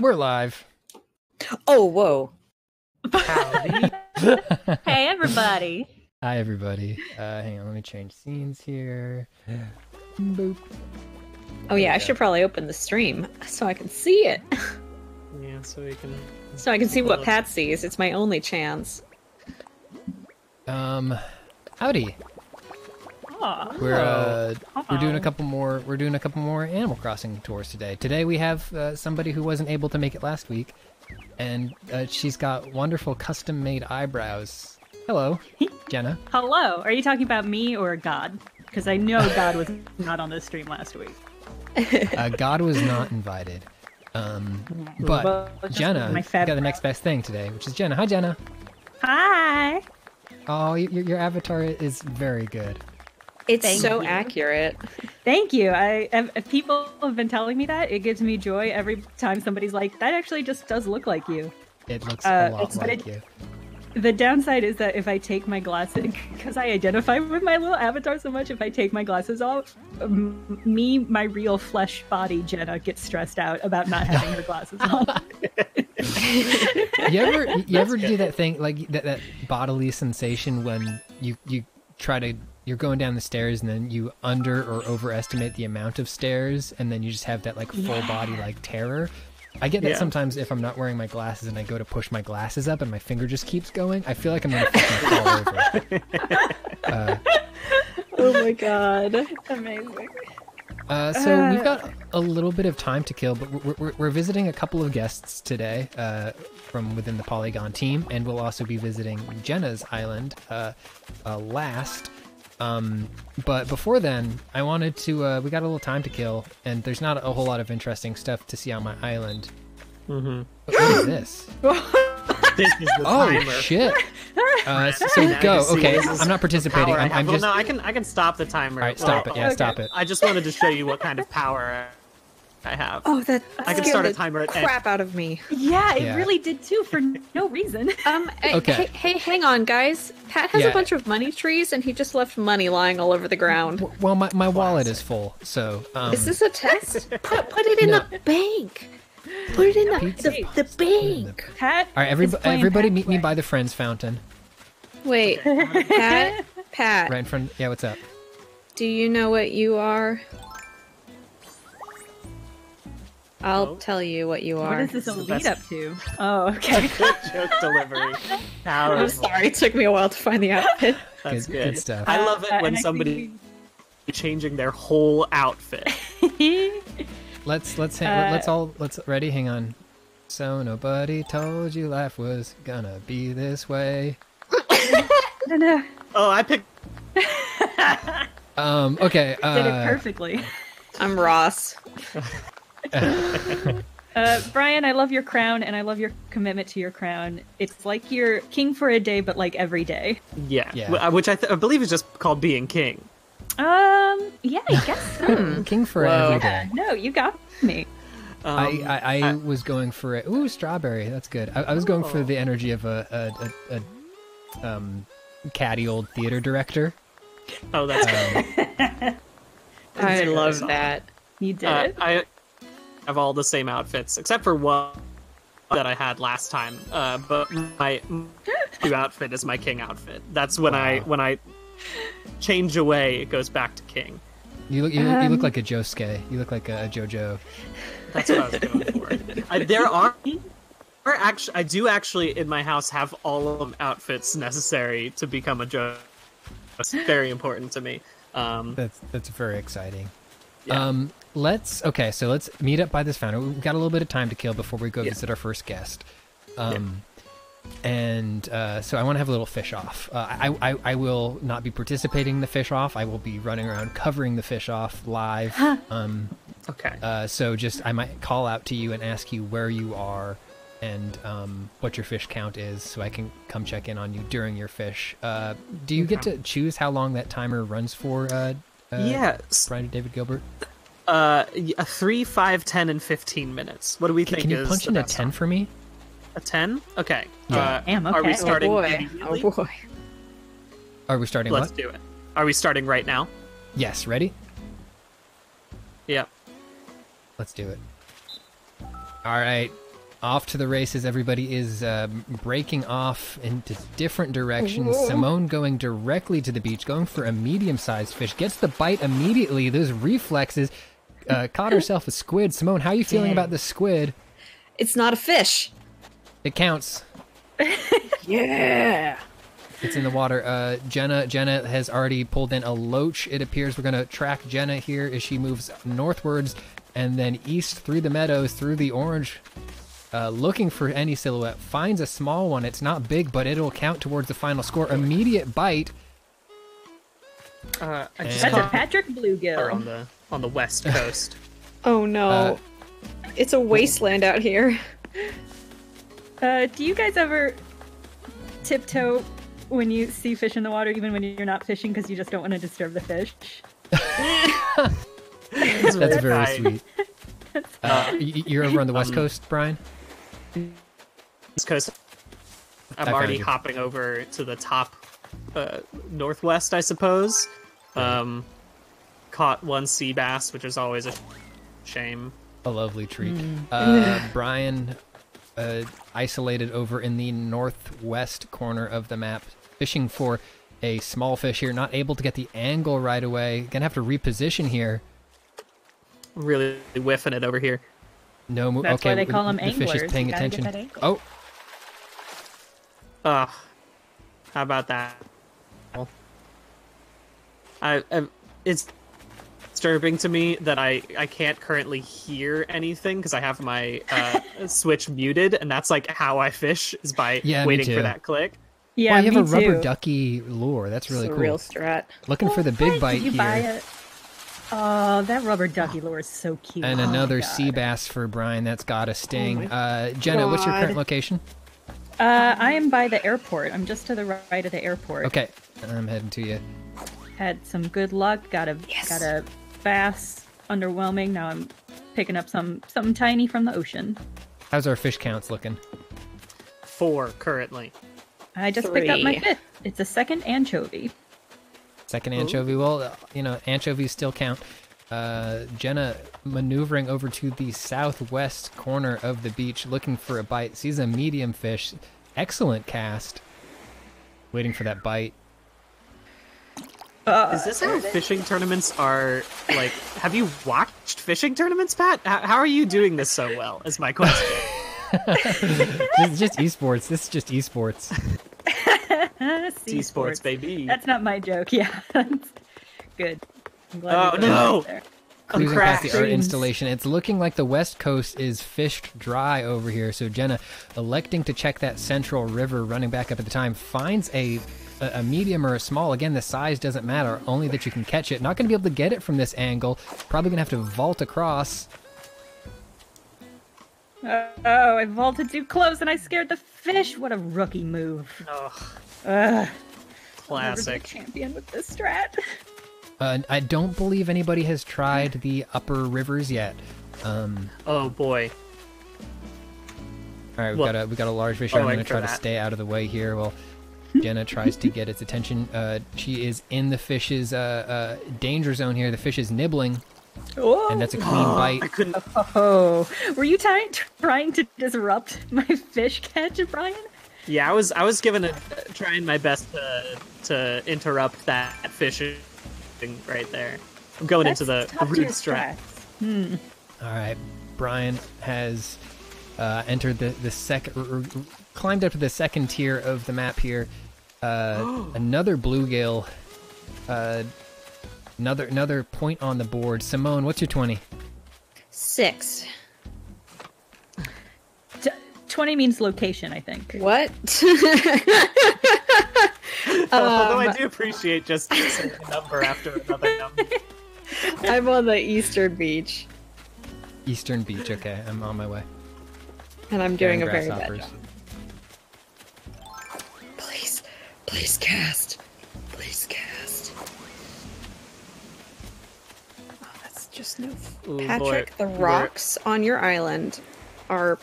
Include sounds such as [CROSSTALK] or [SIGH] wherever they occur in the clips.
We're live. Oh, whoa. [LAUGHS] Hey, everybody. Hi, everybody. Uh, hang on, let me change scenes here. Boop. Oh, yeah, I should probably open the stream so I can see it. yeah, so we can. So I can see what Pat sees. It's my only chance. Um, howdy. Aw. We're uh, we're doing a couple more. We're doing a couple more Animal Crossing tours today. Today we have uh, somebody who wasn't able to make it last week, and uh, she's got wonderful custom-made eyebrows. Hello, [LAUGHS] Jenna. Hello. Are you talking about me or God? Because I know God was not on this stream last week. Uh, God was not invited. Um, but Well, Jenna got the next best thing today, which is Jenna. Hi, Jenna. Hi. Oh, your, your avatar is very good. It's Thank so you. accurate. Thank you. I if if people have been telling me that. It gives me joy every time somebody's like, "That actually just does look like you." It looks Uh, a lot it's- like it- you. The downside is that if I take my glasses, [LAUGHS] because I identify with my little avatar so much, if I take my glasses off, um, me, my real flesh body, Jenna, gets stressed out about not having her glasses on. [LAUGHS] [LAUGHS] You ever you ever do that thing like that, that bodily sensation when you you try to you're going down the stairs and then you under or overestimate the amount of stairs and then you just have that like full body like terror. I get that Yeah. sometimes if I'm not wearing my glasses and I go to push my glasses up and my finger just keeps going. I feel like I'm gonna fucking fall over. [LAUGHS] Uh, Oh my god. Amazing. Uh, so we've got a little bit of time to kill, but we're, we're, we're visiting a couple of guests today uh, from within the Polygon team, and we'll also be visiting Jenna's island uh, uh, last. Um, but before then, I wanted to. Uh, we got a little time to kill, and there's not a whole lot of interesting stuff to see on my island. Mm-hmm. But what is this? [LAUGHS] This is the Oh timer. shit! [LAUGHS] Uh, so so Now go. Okay, I'm not participating. I I'm. I'm well, just. no, I can I can stop the timer. All right, stop Well, it. Yeah, stop it. I just wanted to show you what kind of power I have. Oh, that I can start a timer at crap out of me. Yeah, it Yeah. really did too for [LAUGHS] no reason. [LAUGHS] Um, Okay. hey, hey, hang on, guys. Pat has Yeah. a bunch of money trees, and he just left money lying all over the ground. Well, my, my wallet is full, so um, Is this a test? [LAUGHS] put, put it in No. the bank. Put it in the, Pizza the, the bank. Pat. all right. Every, is playing everybody, meet me by the friends fountain. Wait, Pat, Pat, Right in front. Yeah, what's up? do you know what you are? I'll No. tell you what you What are. is this a lead best. up to? Oh, [LAUGHS] okay. Good joke delivery. [LAUGHS] I'm sorry, it took me a while to find the outfit. [LAUGHS] That's Good- good. good stuff. I love it Uh, when and I somebody changing their whole outfit. Let's let's hang, Uh, let's all let's ready. Hang on. So nobody told you life was gonna be this way. no, no. Oh, I picked. Um. Okay. Did it Uh, perfectly. I'm Ross. [LAUGHS] Uh, Brian, I love your crown and I love your commitment to your crown. It's like you're king for a day, but like every day. Yeah, Yeah. which I, th- I believe is just called being king. Um, yeah, I guess [LAUGHS] so. King for Whoa. every day. no, you got me. Um, I, I, I, I- was going for it. Ooh, strawberry. That's good. I, I was going for Oh. the energy of a a, a, a um catty old theater director. oh, that's [LAUGHS] good. Um, I love that. You did Uh, it. I have all the same outfits except for one that I had last time. Uh, but my new outfit is my king outfit. That's when I when I change away, it goes back to king. you look you, look- you look Um, like a Josuke. You look like a, JoJo. That's what I was going for. [LAUGHS] I, there are. are Actually, I do actually in my house have all of them outfits necessary to become a Joe. It's very important to me. Um, That's that's very exciting. Yeah. Um, let's okay. So let's meet up by this fountain. We've got a little bit of time to kill before we go Yeah. visit our first guest. Um, and uh, so I want to have a little fish off. Uh, I, I I will not be participating in the fish off. I will be running around covering the fish off live. um, okay. uh, so just I might call out to you and ask you where you are and um, what your fish count is, so I can come check in on you during your fish. Uh, do you get to choose how long that timer runs for? Uh, uh, yeah. Brian David Gilbert. Uh, y- a three, five, ten, and fifteen minutes. What do we Can, think can you is punch in a ten time? for me? A ten? Okay. Yeah. Uh, Damn, Are we okay. Oh starting boy. immediately? Oh boy. Are we starting Let's what? do it. Are we starting right now? Yes, ready? Yeah. Let's do it. All right, off to the races. Everybody is uh, breaking off into different directions. Simone going directly to the beach, going for a medium-sized fish. Gets the bite immediately. Those reflexes. Uh, caught herself a squid. Simone, how are you feeling about the squid? It's not a fish. It counts. [LAUGHS] Yeah. It's in the water. Uh, Jenna Jenna has already pulled in a loach. It appears we're gonna track Jenna here as she moves northwards and then east through the meadows, through the orange, uh, looking for any silhouette. Finds a small one. It's not big, but it'll count towards the final score. Immediate bite. Uh, I just That's a caught Patrick her on Bluegill. the on the west [LAUGHS] coast. Oh no. Uh, it's a wasteland out here. [LAUGHS] Uh, do you guys ever tiptoe when you see fish in the water, even when you're not fishing, because you just don't want to disturb the fish? That's That's very right. sweet. Uh, you're over on the west Um, coast, Brian. West coast. I'm already hopping over to the top uh, northwest, I suppose. Um, caught one sea bass, which is always a shame. A lovely treat. Mm. Uh, [LAUGHS] Brian, uh, isolated over in the northwest corner of the map, fishing for a small fish here. Not able to get the angle right away. Gonna have to reposition here. Really whiffing it over here. No move. That's okay, why they w- call 'em the fish is anglers. paying gotta get attention. that angle. Oh, Ugh. How about that? I, I it's disturbing to me that I I can't currently hear anything because I have my uh, [LAUGHS] switch muted, and that's like how I fish is by Yeah, waiting for that click. Yeah, well, you have me a rubber too. ducky lure. That's really it's a cool. real strat. Looking for the big bite you here. buy it? Oh, that rubber ducky lure is so cute. And Oh another sea bass for Brian. That's got a sting. my uh, Jenna, what's your current location? Uh, I am by the airport. I'm just to the right of the airport. Okay, I'm heading to you. Had some good luck. Got a Yes. got a bass. Underwhelming. Now I'm picking up some something tiny from the ocean. How's our fish counts looking? Four currently. I just picked up my fifth. It's a second anchovy. Second anchovy. Well, uh, you know, anchovies still count. Uh, Jenna maneuvering over to the southwest corner of the beach, looking for a bite. Sees a medium fish. Excellent cast. Waiting for that bite. Uh, is this how fishing tournaments are like? Have you watched fishing tournaments, Pat? How, how are you doing this so well? Is my question. [LAUGHS] this is just esports. This is just esports. [LAUGHS] Sea Esports, baby. That's not my joke. [LAUGHS] Yeah, good. I'm glad Oh, no. that there. I'm Cruising past the art crashing. installation. It's looking like the west coast is fished dry over here. So Jenna, electing to check that central river, running back up at the time, finds a a a medium or a small. Again, the size doesn't matter. Only that you can catch it. Not going to be able to get it from this angle. Probably going to have to vault across. Oh, I vaulted too close and I scared the fish. What a rookie move. Ugh, Ugh, Never a classic. champion with this strat. Uh, I don't believe anybody has tried the upper rivers yet. Um, Oh boy. all right, we've Well, got a we got a large fish. here. I'm going going to try to stay out of the way here. Well, Jenna tries to get its attention. Uh, she is in the fish's uh, uh, danger zone here. The fish is nibbling, Oh, and that's a clean I bite. couldn't. oh. Were you ty- trying to disrupt my fish catch, Brian? Yeah, I was. I was giving a trying my best to to interrupt that fishing right there. I'm going into the, That's the top rude tier strat. strats. All right, Brian has uh, entered the the second, r- r- climbed up to the second tier of the map here. Uh, [GASPS] another bluegill. Uh, another another point on the board. Simone, what's your twenty? Six. T- 20 means location, I think. What? [LAUGHS] Although I Um, do appreciate just saying a number after another number. [LAUGHS] I'm on the eastern beach, Eastern Beach. Okay, I'm on my way. and I'm doing a very bad job. Please cast. Please cast. Oh, that's just no. Ooh, boy, Patrick, the we're- rocks on your island are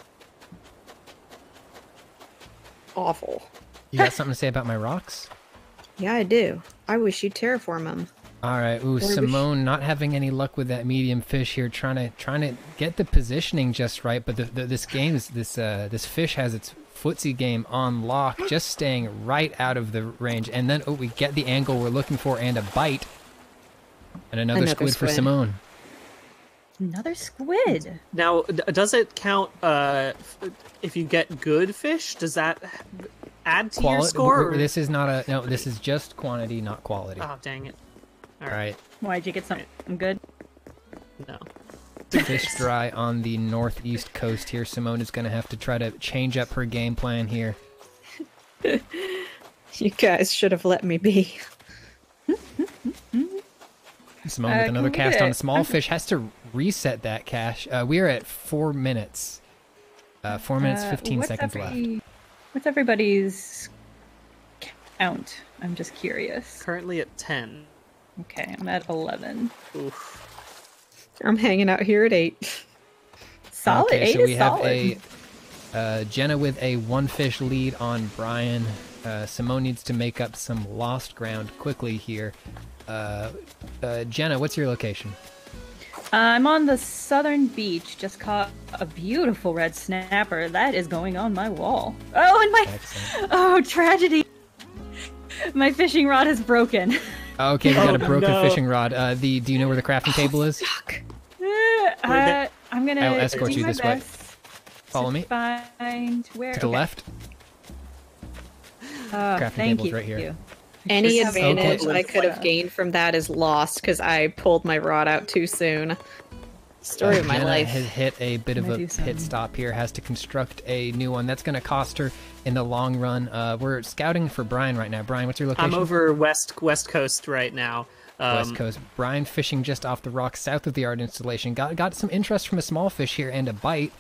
awful. You got something to say about my rocks? [LAUGHS] Yeah, I do. I wish you'd terraform them. All right. Ooh, Simone not having any luck with that medium fish here, trying to trying to get the positioning just right. But the, the, this game is this uh, this fish has its footsie game on lock, just staying right out of the range. And then oh, we get the angle we're looking for and a bite, and another, Another squid, for. Simone. Another squid. Now, does it count uh, if you get good fish? Does that add to your score? or- This is not a no. This is just quantity, not quality. Oh, dang it. All right. Why'd you get something good? No. [LAUGHS] Fish dry on the northeast coast here. Simone is going to have to try to change up her game plan here. [LAUGHS] You guys should have let me be. [LAUGHS] Simone Uh, with another cast on a small fish has to reset that cache. Uh, we are at four minutes. Uh, four minutes, Uh, fifteen what's seconds left. every- What's everybody's count? I'm just curious. Currently at 10. Okay, I'm at 11. Oof. I'm hanging out here at eight. Solid. Okay, Eight so is we have solid. a uh, Jenna with a one fish lead on Brian. Uh, Simone needs to make up some lost ground quickly here. Uh, uh, Jenna, what's your location? I'm on the southern beach. Just caught a beautiful red snapper. That is going on my wall. Oh, and my Excellent. oh tragedy! My fishing rod is broken. [LAUGHS] Okay, we got a Oh, broken no. fishing rod. Uh, the do you know where the crafting table is? Uh, I'm gonna I'll escort do you my this way. Follow me. Find where To the okay. left. Oh, Crafting thank table's you. right here. Any Just have a advantage I could have gained from that is lost because I pulled my rod out too soon. Story Uh, of my Jenna life. has hit a bit of a pit stop here. Has to construct a new one. That's going to cost her in the long run. Uh, we're scouting for Brian right now. Brian, what's your location? I'm over west west coast right now. Um, West Coast. Brian fishing just off the rock south of the art installation. Got got some interest from a small fish here and a bite.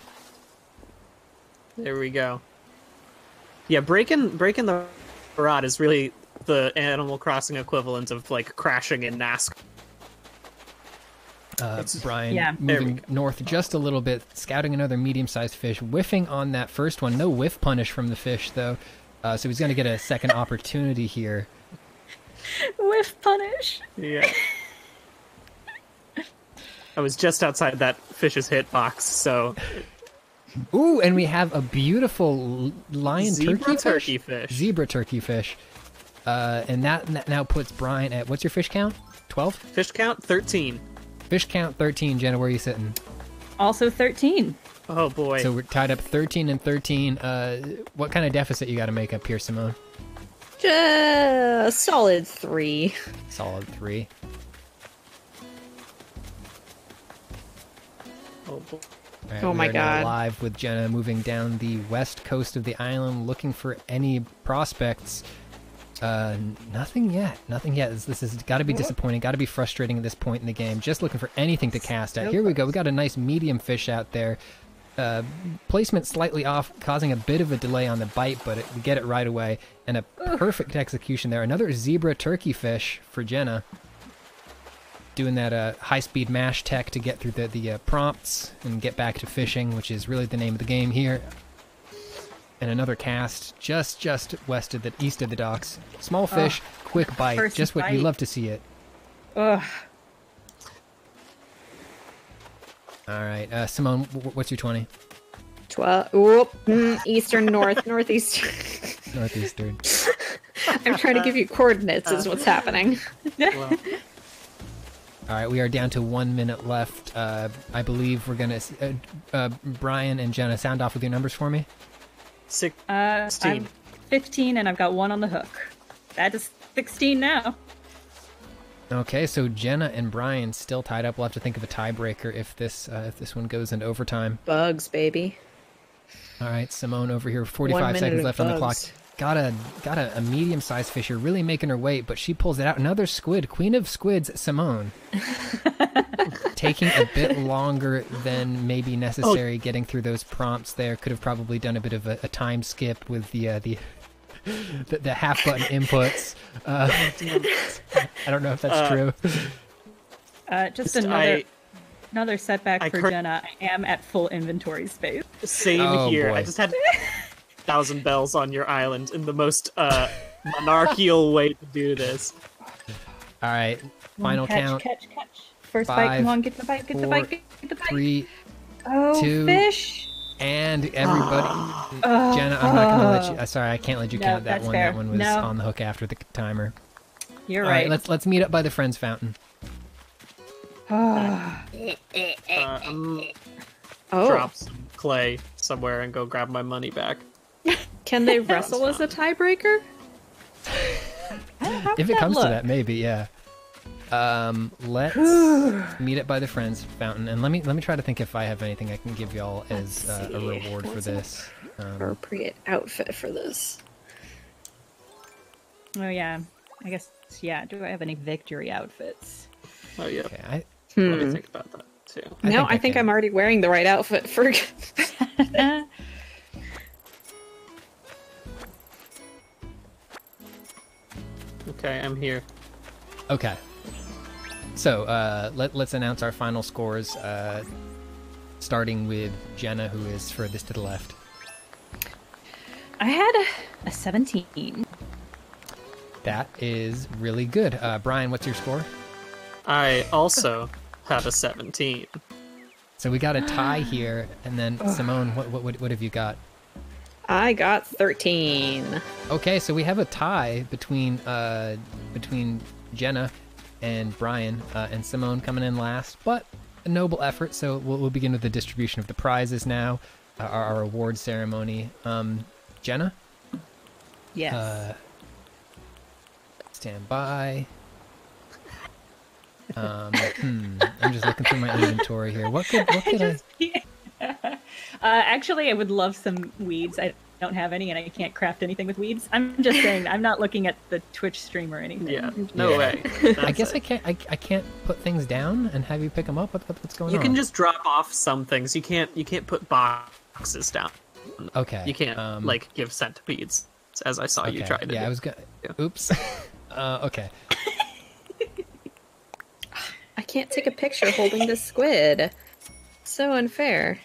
There we go. Yeah, breaking breaking the rod is really the Animal Crossing equivalent of like crashing in NASCAR. Uh, Brian Yeah. Moving north just a little bit, scouting another medium-sized fish, whiffing on that first one. No whiff punish from the fish though, uh, so he's going to get a second [LAUGHS] opportunity here. Whiff punish. Yeah. I was just outside that fish's hitbox, so Ooh, and we have a beautiful lion zebra turkey, turkey fish? fish. Zebra turkey fish. Uh, and that now puts Brian at what's your fish count? Twelve. Fish count thirteen. Fish count thirteen. Jenna, where are you sitting? Also 13. Oh boy. So we're tied up thirteen and thirteen. Uh, what kind of deficit you got to make up here, Simone? Just solid three. Solid three. oh boy. All right, Oh we my are now God. Live with Jenna moving down the west coast of the island, looking for any prospects. Uh, nothing yet. Nothing yet. This, this has got to be disappointing. Got to be frustrating at this point in the game. Just looking for anything to cast at. Here we go. We got a nice medium fish out there. Uh, placement slightly off, causing a bit of a delay on the bite, but it, we get it right away. And a perfect execution there. Another zebra turkey fish for Jenna doing that uh, high-speed mash tech to get through the, the uh, prompts and get back to fishing, which is really the name of the game here. And another cast just just west of the east of the docks. Small fish, quick bite, just what you love to see it. Ugh. All right, uh, Simone, w- w- what's your twenty? Twelve. Whoop. Mm, eastern, north, northeast. [LAUGHS] Northeastern. [LAUGHS] I'm trying to give you coordinates. Is what's happening. Well, [LAUGHS] All right, we are down to one minute left. Uh, I believe we're gonna. Uh, uh, Brian and Jenna, sound off with your numbers for me. Six. Uh, I'm 15 and I've got one on the hook. That is 16 now. Okay, so Jenna and Brian still tied up. We'll have to think of a tiebreaker if this uh, if this one goes into overtime. Bugs, baby. All right, Simone over here. Forty-five seconds of left on the clock. Bugs. Got a got a, a medium-sized fish here, really making her weight, but she pulls it out. Another squid, queen of squids, Simone. [LAUGHS] Taking a bit longer than maybe necessary. Getting through those prompts there could have probably done a bit of a, a time skip with the uh, the, [LAUGHS] the the half button inputs. [LAUGHS] Uh, I don't know if that's Uh, true. Uh, just Just- another I- another setback I for cur- Jenna. I am at full inventory space. Same Oh, here. boy. I just had thousand bells on your island in the most uh, monarchical way to do this. All right, final catch, count. Catch, catch. First bite. Come on, get the bite. Get the bite. Get the bite. Three, oh, two, fish. and everybody. [GASPS] Oh, Jenna, I'm not gonna let you. Uh, sorry, I can't let you No, count that one. fair. That one was No. on the hook after the timer. You're All right, right. let's let's meet up by the friends fountain. Ah. [SIGHS] Uh, I'm Oh, drop some clay somewhere and go grab my money back. Can they wrestle as a tiebreaker? If it comes look? to that, maybe, yeah. Um, let's [SIGHS] meet up by the friends fountain, and let me let me try to think if I have anything I can give y'all as uh, a reward for What's an this. Um, Appropriate outfit for this. Oh yeah. I guess yeah. Do I have any victory outfits? Oh yeah, okay, I, let me Hmm. think about that too. I no, think I I think can. I'm already wearing the right outfit for. [LAUGHS] [LAUGHS] Okay, I'm here. okay. So uh, let let's announce our final scores. Uh, starting with Jenna, who is furthest to the left. I had a, a 17. That is really good. Uh, Brian, what's your score? I also have a 17. So we got a tie here, and then Simone, what what what, what have you got? I got 13. Okay, so we have a tie between uh between Jenna and Brian uh, and Simone coming in last, but a noble effort. So we'll, we'll begin with the distribution of the prizes now, uh, our, our award ceremony. Um, Jenna, Yes. uh, stand by. Um, hmm, I'm just looking through my inventory here. What could what [LAUGHS] could I? [LAUGHS] uh, actually, I would love some weeds. I don't have any, and I can't craft anything with weeds. I'm just saying, I'm not looking at the Twitch stream or anything. Yeah, no Yeah. way. [LAUGHS] I That's guess I can't. I, I can't put things down and have you pick them up. What, what what's going You on? You can just drop off some things. You can't. You can't put boxes down. okay. You can't um, like give centipedes, as I saw you okay, try to Yeah, do. I was gonna. Yeah. Oops. [LAUGHS] uh, okay. I can't take a picture holding the squid. So unfair.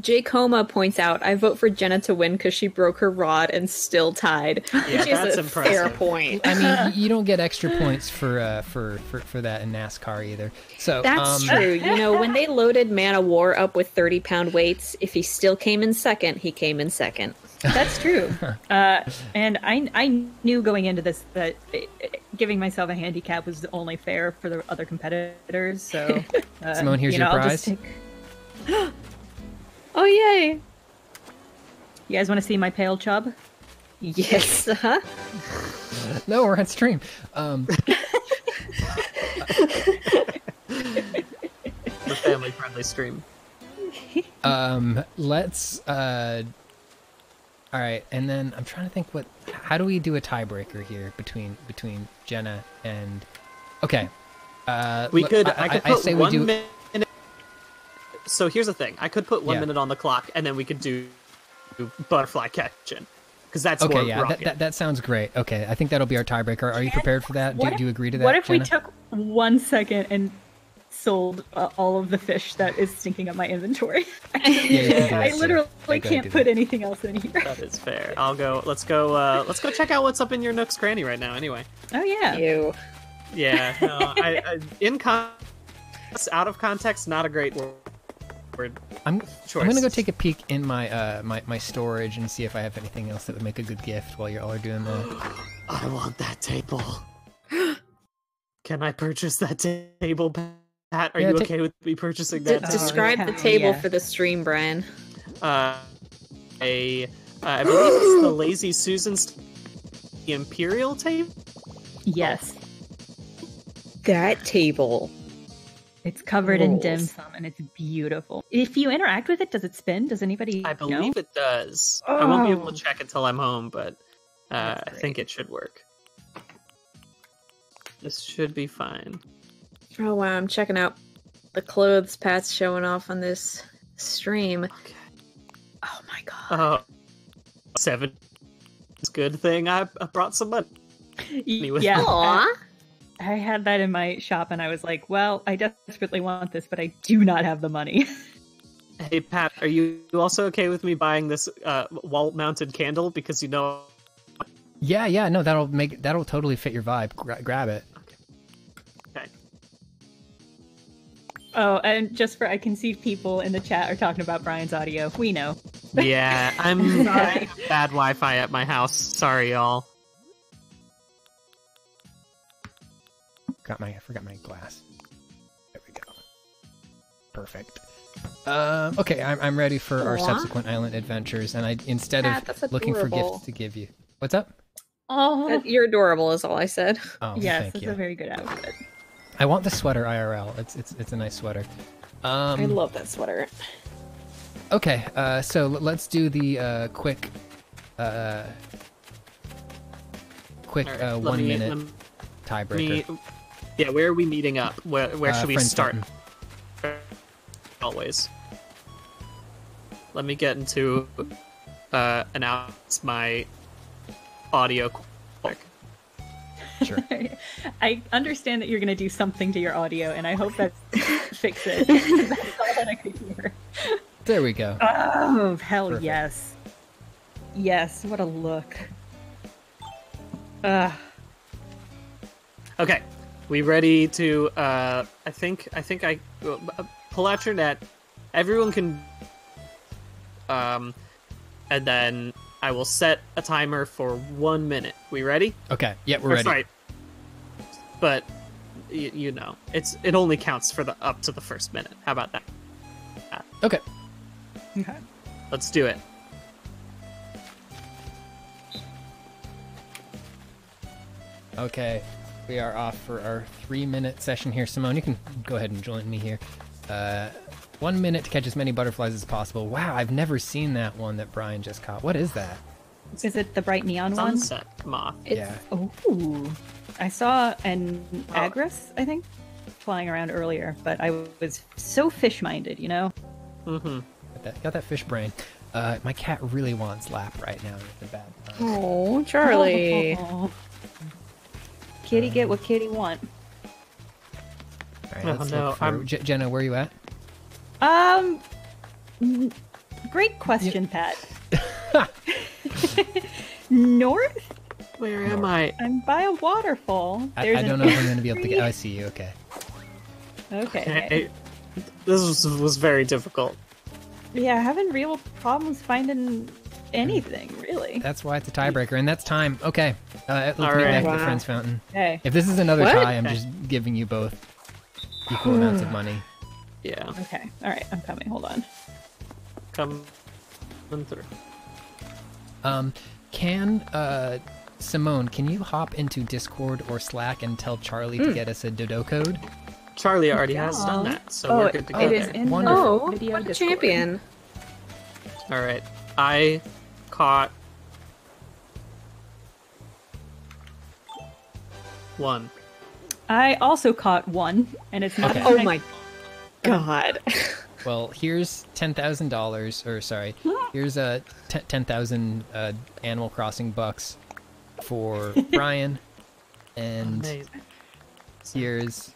Jake Homa points out, I vote for Jenna to win because she broke her rod and still tied. Yeah, which is that's a fair point. I mean, [LAUGHS] you don't get extra points for uh for for, for that in NASCAR either. So That's um, true. You [LAUGHS] know, when they loaded Man o' War up with 30 pound weights, if he still came in second, he came in second. That's true. [LAUGHS] uh, and I, I knew going into this that it, it- giving myself a handicap was only fair for the other competitors. So, [LAUGHS] uh, Simone, here's you know, your prize. take- [GASPS] Oh, yay! You guys want to see my pale chub? Yes, [LAUGHS] huh? No, we're on stream. Um, The family friendly stream. um, let's. Uh, all right, and then I'm trying to think what. How do we do a tiebreaker here between between Jenna and? Okay. Uh, We look, could. I, I, could I put say one we do. minute. So here's the thing. I could put one Yeah. minute on the clock, and then we could do butterfly catching, because that's Okay, more yeah, that, that, that sounds great. Okay, I think that'll be our tiebreaker. Are you prepared for that? Do, if- do you agree to that? What if we took one second and sold uh, all of the fish that is stinking up my inventory? [LAUGHS] Yeah, you can do I literally Yeah, can't put anything else in here. That is fair. I'll go. Let's go. Uh, let's go check out what's up in your Nook's cranny right now. Anyway. Oh yeah. You. Yeah. [LAUGHS] No, I, I, in con- out of context, not a great word. word. I'm, choice. I'm gonna go take a peek in my uh my, my storage and see if I have anything else that would make a good gift while you all are doing that. [GASPS] I want that table. [GASPS] Can I purchase that ta- table, Pat? Are Yeah, you take- okay with me purchasing that? Oh, describe the yeah. table Yeah. for the stream, Brian. uh, a, uh, I believe it's the [GASPS] Lazy Susan's the Imperial table. Yes. That table. It's covered in dim sum and it's beautiful. If you interact with it, does it spin? Does anybody I know? believe it does. I won't be able Oh. to check until I'm home, but uh, I think it should work. This should be fine. Oh wow, I'm checking out the clothes Pat's showing off on this stream. Okay. Oh my god. Oh, seven. It's a good thing I, I brought some money. Anyway. Yeah. [LAUGHS] Aw. I had that in my shop and I was like, well, I desperately want this, but I do not have the money. [LAUGHS] Hey Pat, are you also okay with me buying this uh, wall-mounted candle because you know? Yeah, yeah, no, that'll make that'll totally fit your vibe. Gra- grab it. Oh, and just for I can see people in the chat are talking about Brian's audio. We know. Yeah, I'm. [LAUGHS] Bad Wi-Fi at my house. Sorry, y'all. Got my I forgot my glass. There we go. Perfect. Um, okay, I'm I'm ready for our Aw. subsequent island adventures, and I instead Pat, that's of looking for adorable. gifts to give you. What's up? Oh, Uh, You're adorable, is all I said. Oh, yes, thank that's you. a very good outfit. I want the sweater IRL. It's it's it's a nice sweater. Um, I love that sweater. Okay, uh, so l- let's do the uh, quick, uh, quick All right, uh, one me- minute me- tiebreaker. yeah, where are we meeting up? Where where Uh, should we Friends start? Mountain. Always. Let me get into uh, announce my audio quick. Sure. [LAUGHS] I understand that you're going to do something to your audio, and I hope that [LAUGHS] fix it. [LAUGHS] That's all that I could hear. There we go. Oh, hell Perfect. yes. Yes, what a look. Ugh. Okay, we ready to? Uh, I think I think I uh, pull out your net. Everyone can. Um, and then I will set a timer for one minute. We ready? Okay, yeah, we're Or, ready. Sorry. But y- you know, it's it only counts for the up to the first minute. How about that? Okay, Okay. Let's do it. okay, we are off for our three-minute session here. Simone, you can go ahead and join me here. Uh, one minute to catch as many butterflies as possible. Wow, I've never seen that one that Brian just caught. What is that? Is it the bright neon one? Sunset moth. It's, Yeah. Oh, I saw an Oh. agrias, I think, flying around earlier, but I was so fish-minded, you know. Mm-hmm. Got that, got that fish brain. Uh, my cat really wants lap right now. It's a bad. Oh, Charlie. Oh. [LAUGHS] Kitty get what kitty want. All right, Oh, let's no, look for... I'm- J- Jenna, where are you at? Um, great question, Pat. [LAUGHS] North? Where am I? I'm by a waterfall. I, I don't know if I'm going to be able to get. Oh, I see you. Okay. Okay. I- this was, was very difficult. Yeah, having real problems finding anything, really. That's why it's a tiebreaker, and that's time. Okay. Uh, let's All meet right. back at Wow. the Friends Fountain. Okay. If this is another What? tie, I'm Okay. just giving you both equal amounts of money. Yeah, Okay. All right. I'm coming. Hold on. come through. Um, can uh, Simone, can you hop into Discord or Slack and tell Charlie to get us a Dodo code? Charlie already has done that, so oh, we're good to go it is there. in Wonderful. the Oh, video what a Discord. champion. All right, I caught one. I also caught one, and it's not. Okay. Oh my god. Well, here's ten thousand dollars, or sorry, [LAUGHS] here's a t- ten thousand uh, Animal Crossing bucks for [LAUGHS] Brian, and Amazing. here's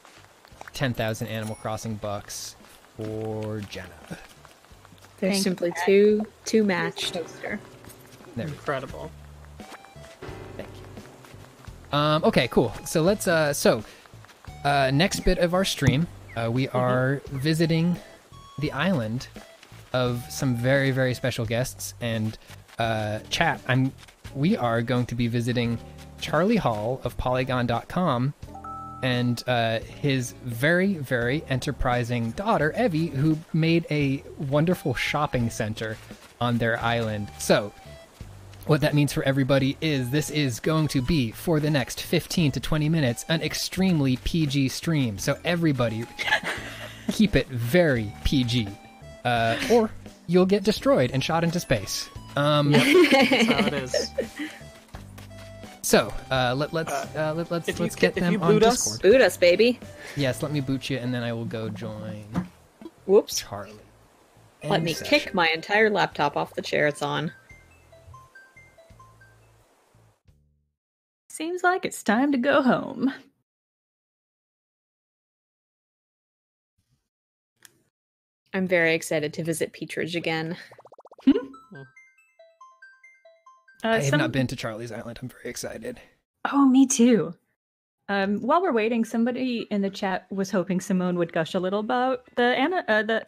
ten thousand Animal Crossing bucks for Jenna. They're Thank simply you. too too matched. There. we go. Incredible. Thank you. Um, okay, cool. So let's. Uh, so uh, next bit of our stream, uh, we are visiting the island of some very very special guests and uh, chat. I'm. We are going to be visiting Charlie Hall of Polygon.com and uh, his very very enterprising daughter Evie, who made a wonderful shopping center on their island. So what that means for everybody is this is going to be for the next 15 to 20 minutes an extremely PG stream. So everybody [LAUGHS] keep it very PG. Uh, or you'll get destroyed and shot into space. Um, [LAUGHS] That's how it [LAUGHS] is. So uh, let, let's uh, let, let's let's ca- get them you on boot us- Discord. Boot us, baby. Yes, let me boot you, and then I will go join Whoops. Charlie. Let me session. kick my entire laptop off the chair it's on. Seems like it's time to go home. I'm very excited to visit Peterage again. Uh, I have some- not been to Charlie's Island. I'm very excited. Oh, me too. Um, while we're waiting, somebody in the chat was hoping Simone would gush a little about the Anna, uh, the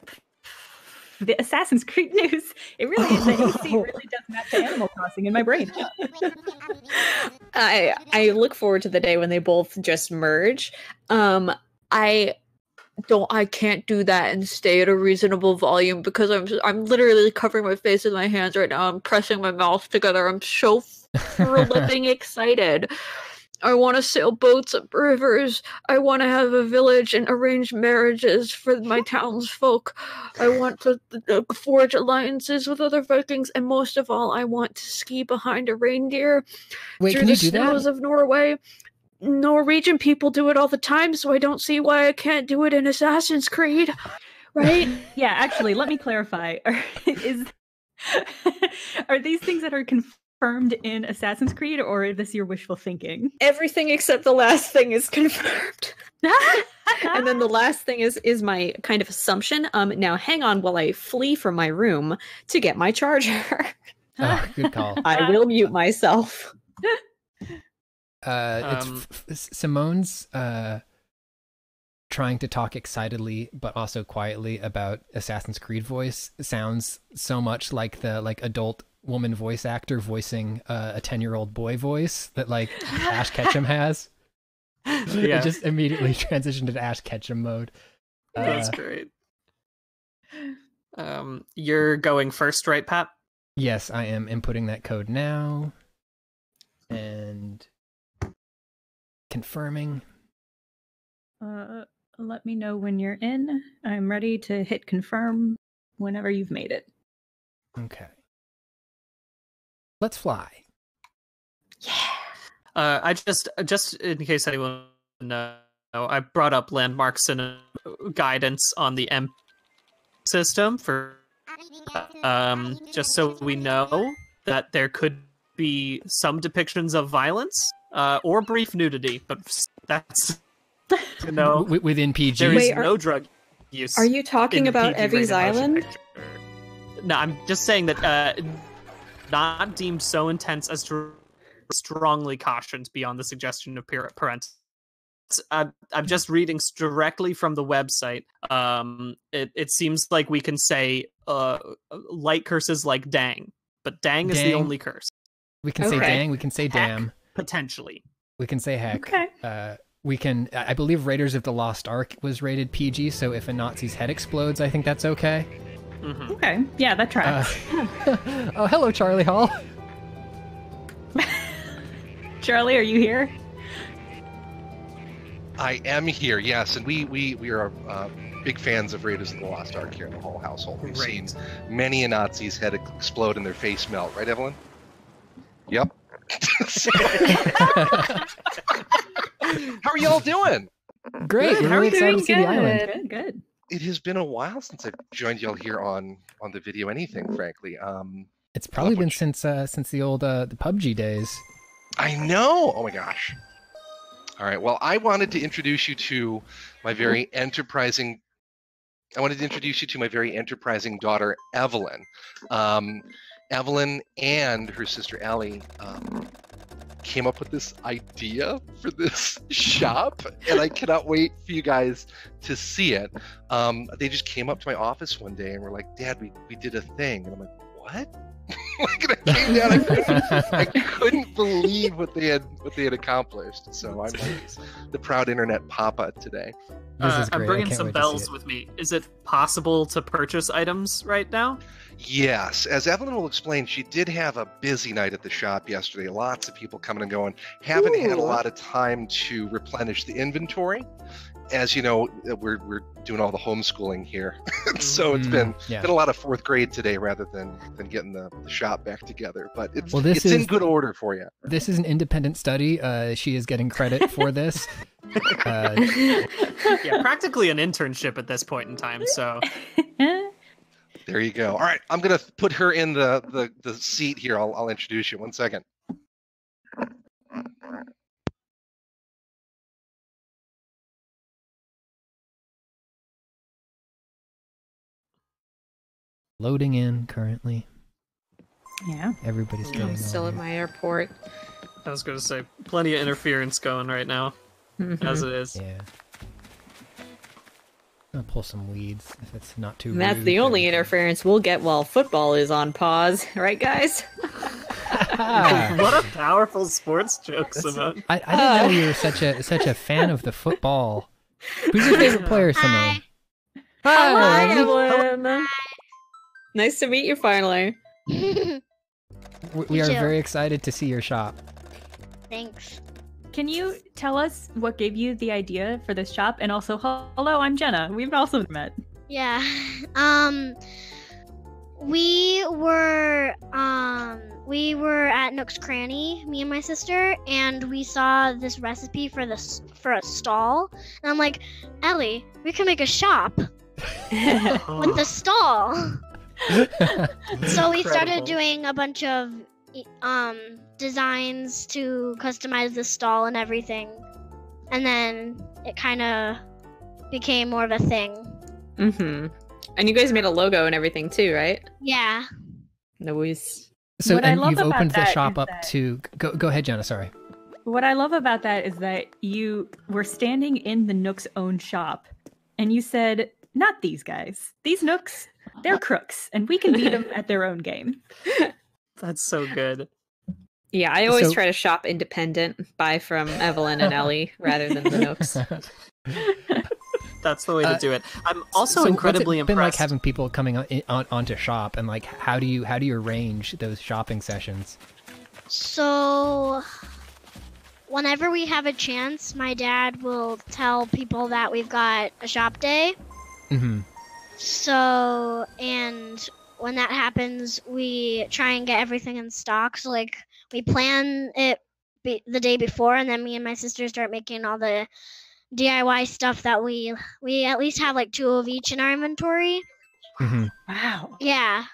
the Assassin's Creed news. It really is. The AC really [LAUGHS] does match to Animal Crossing in my brain. [LAUGHS] I I look forward to the day when they both just merge. Um, I don't. I can't do that and stay at a reasonable volume because I'm I'm literally covering my face with my hands right now. I'm pressing my mouth together. I'm so [LAUGHS] flipping excited. I want to sail boats up rivers. I want to have a village and arrange marriages for my [LAUGHS] townsfolk. I want to uh, forge alliances with other Vikings, and most of all, I want to ski behind a reindeer Wait, through can the you do snows that? of Norway. Norwegian people do it all the time, so I don't see why I can't do it in Assassin's Creed. Right? [LAUGHS] Yeah, actually, let me clarify. [LAUGHS] Are, is are these things that are confirmed in Assassin's Creed, or is this your wishful thinking? Everything except the last thing is confirmed. [LAUGHS] and then the [LAUGHS] last thing is is my kind of assumption. Um now hang on while I flee from my room to get my charger. Oh, [LAUGHS] good call. I will mute myself. Uh, it's Um, f- f- Simone's uh, trying to talk excitedly but also quietly about Assassin's Creed voice sounds so much like the like adult woman voice actor voicing uh, a 10 year old boy voice that like [LAUGHS] Ash Ketchum has. Yeah. It just immediately [LAUGHS] transitioned to Ash Ketchum mode. That's Uh, great. Um, you're going first, right, Pat? yes, I am inputting that code now and confirming. Uh, let me know when you're in. I'm ready to hit confirm whenever you've made it. Okay. Let's fly. Uh, I just just in case anyone know, I brought up landmarks and uh, guidance on the M system for um just so we know that there could be some depictions of violence uh, or brief nudity, but that's you [LAUGHS] know W- within PG. there is Wait, are- no drug use. Are you talking about Evie's Island? No, I'm just saying that uh, not deemed so intense as to strongly cautioned beyond the suggestion of par- parental. I'm, I'm just reading directly from the website. Um, it, it seems like we can say uh, light curses like dang, but dang, is the only curse, We can say dang, we can say Heck. damn, potentially. we can say heck. Okay. Uh, we can, I I believe Raiders of the Lost Ark was rated PG, so if a Nazi's head explodes, I think that's okay. Hmm Okay. Yeah, that tracks. Uh, [LAUGHS] oh, hello, Charlie Hall. [LAUGHS] Charlie, are you here? I am here, yes, and we we we are uh, big fans of Raiders of the Lost Ark here in the whole household. We've seen many a Nazi's head ex- explode and their face melt, right, Evelyn? Yep. [LAUGHS] How are y'all doing? Great, Good, we're how are really you excited to doing? see the island. Good. Good. It has been a while since I've joined y'all here on on the video anything, frankly. Um, It's probably been since uh, since the old uh, the PUBG days. I know. Oh my gosh. All right. Well, I wanted to introduce you to my very enterprising. I wanted to introduce you to my very enterprising daughter, Evelyn. Um, Evelyn and her sister Allie um, came up with this idea for this [LAUGHS] shop, and I cannot wait for you guys to see it. Um, they just came up to my office one day and were like, "Dad, we, we did a thing," and I'm like, "What?" [LAUGHS] like, and I came down. I couldn't I couldn't believe what they had what they had accomplished. So I'm like the proud internet papa today. This Uh, great. I'm bringing some wait to see bells with me. Is it possible to purchase items right now? Yes, as Evelyn will explain, she did have a busy night at the shop yesterday. Lots of people coming and going. Haven't had a lot of time to replenish the inventory. As you know, uh, we're we're doing all the homeschooling here, [LAUGHS] so it's been yeah. been a lot of fourth grade today rather than than getting the, the shop back together. But it's Well, this it's in good order for you. This is an independent study. Uh, she is getting credit for this. [LAUGHS] Uh, Yeah, practically an internship at this point in time. So [LAUGHS] There you go. All right, I'm gonna put her in the the, the seat here. I'll I'll introduce you. One second. loading in currently. Yeah. Everybody's getting I'm still at here. my airport. I was going to say, plenty of interference going right now, mm-hmm. as it is. Yeah. I'll pull some weeds if it's not too. And that's rude, the only but- interference we'll get while football is on pause, [LAUGHS] right, guys? [LAUGHS] What a powerful sports joke, Simone. I, I didn't know uh. you were such a such a fan of the football. Who's your favorite player, Simone? Hi, Hi. Evelyn. Nice to meet you finally. We, we You are too. very excited to see your shop. Thanks. Can you tell us what gave you the idea for this shop? And also, hello, I'm Jenna. We've also met. Yeah. [LAUGHS] Um we were um we were at Nook's Cranny, me and my sister, and we saw this recipe for this for a stall. And I'm like, Ellie, we can make a shop [LAUGHS] with the stall. [LAUGHS] so we started doing a bunch of e- um designs to customize the stall and everything. And then it kind of became more of a thing. Mm-hmm. And you guys made a logo and everything too, right? Yeah. Noise. So What I and love you've about opened the shop up that- to go go ahead, Jenna. Sorry. What I love about that is that you were standing in the Nook's own shop and you said, Not these guys. These Nooks, they're [LAUGHS] crooks, and we can beat them at their own game. That's so good. Yeah, I always So- try to shop independent, buy from Evelyn and Ellie [LAUGHS] rather than the Nooks. [LAUGHS] That's the way to Uh, do it. I'm also So incredibly what's it been like having people coming on, on onto shop and like how do you how do you arrange those shopping sessions? So, whenever we have a chance, my dad will tell people that we've got a shop day. hmm So, and when that happens, we try and get everything in stock. So, like, we plan it be- the day before, and then me and my sister start making all the DIY stuff that we we at least have like two of each in our inventory. hmm Wow. Yeah.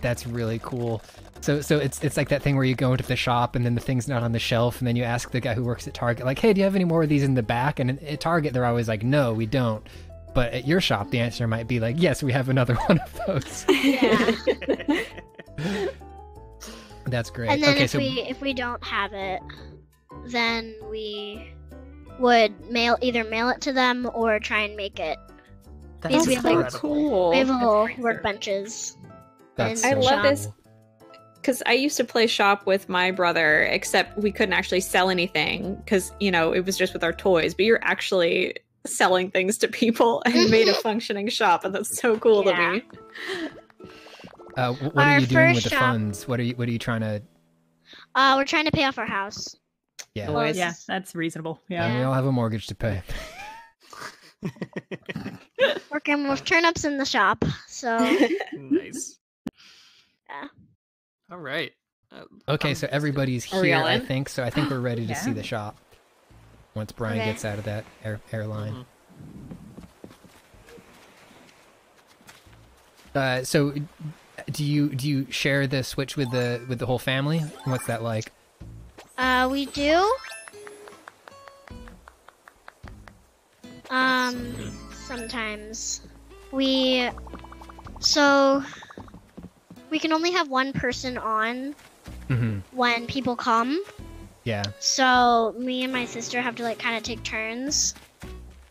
That's really cool. So so it's it's like that thing where you go into the shop and then the thing's not on the shelf and then you ask the guy who works at Target like, "Hey, do you have any more of these in the back?" And at Target they're always like, "No, we don't." But at your shop the answer might be like, "Yes, we have another [LAUGHS] one of those." Yeah. [LAUGHS] [LAUGHS] That's great. And then okay, if so we if we don't have it, then we would mail either mail it to them or try and make it. That's These we have, like, cool. we have little workbenches. that's I so love this. because I used to play shop with my brother, except we couldn't actually sell anything because you know it was just with our toys. But you're actually selling things to people and made a [LAUGHS] functioning shop, and that's so cool Yeah. to me. Uh, wh- what are you doing with the shop- funds? What are you what are you trying to Uh, we're trying to pay off our house. yeah. Well, Yeah, that's reasonable. Yeah. And we all have a mortgage to pay. [LAUGHS] Working with turnips in the shop. So [LAUGHS] nice. [LAUGHS] Yeah. All right. Uh, Okay, I'm so everybody's here, I think. So I think we're ready to see the shop. Once Brian Okay. gets out of that air, airline. Uh, so, do you do you share the switch with the with the whole family? What's that like? uh, we do. Um, sometimes we. So we can only have one person on hmm when people come. Yeah. So me and my sister have to like kind of take turns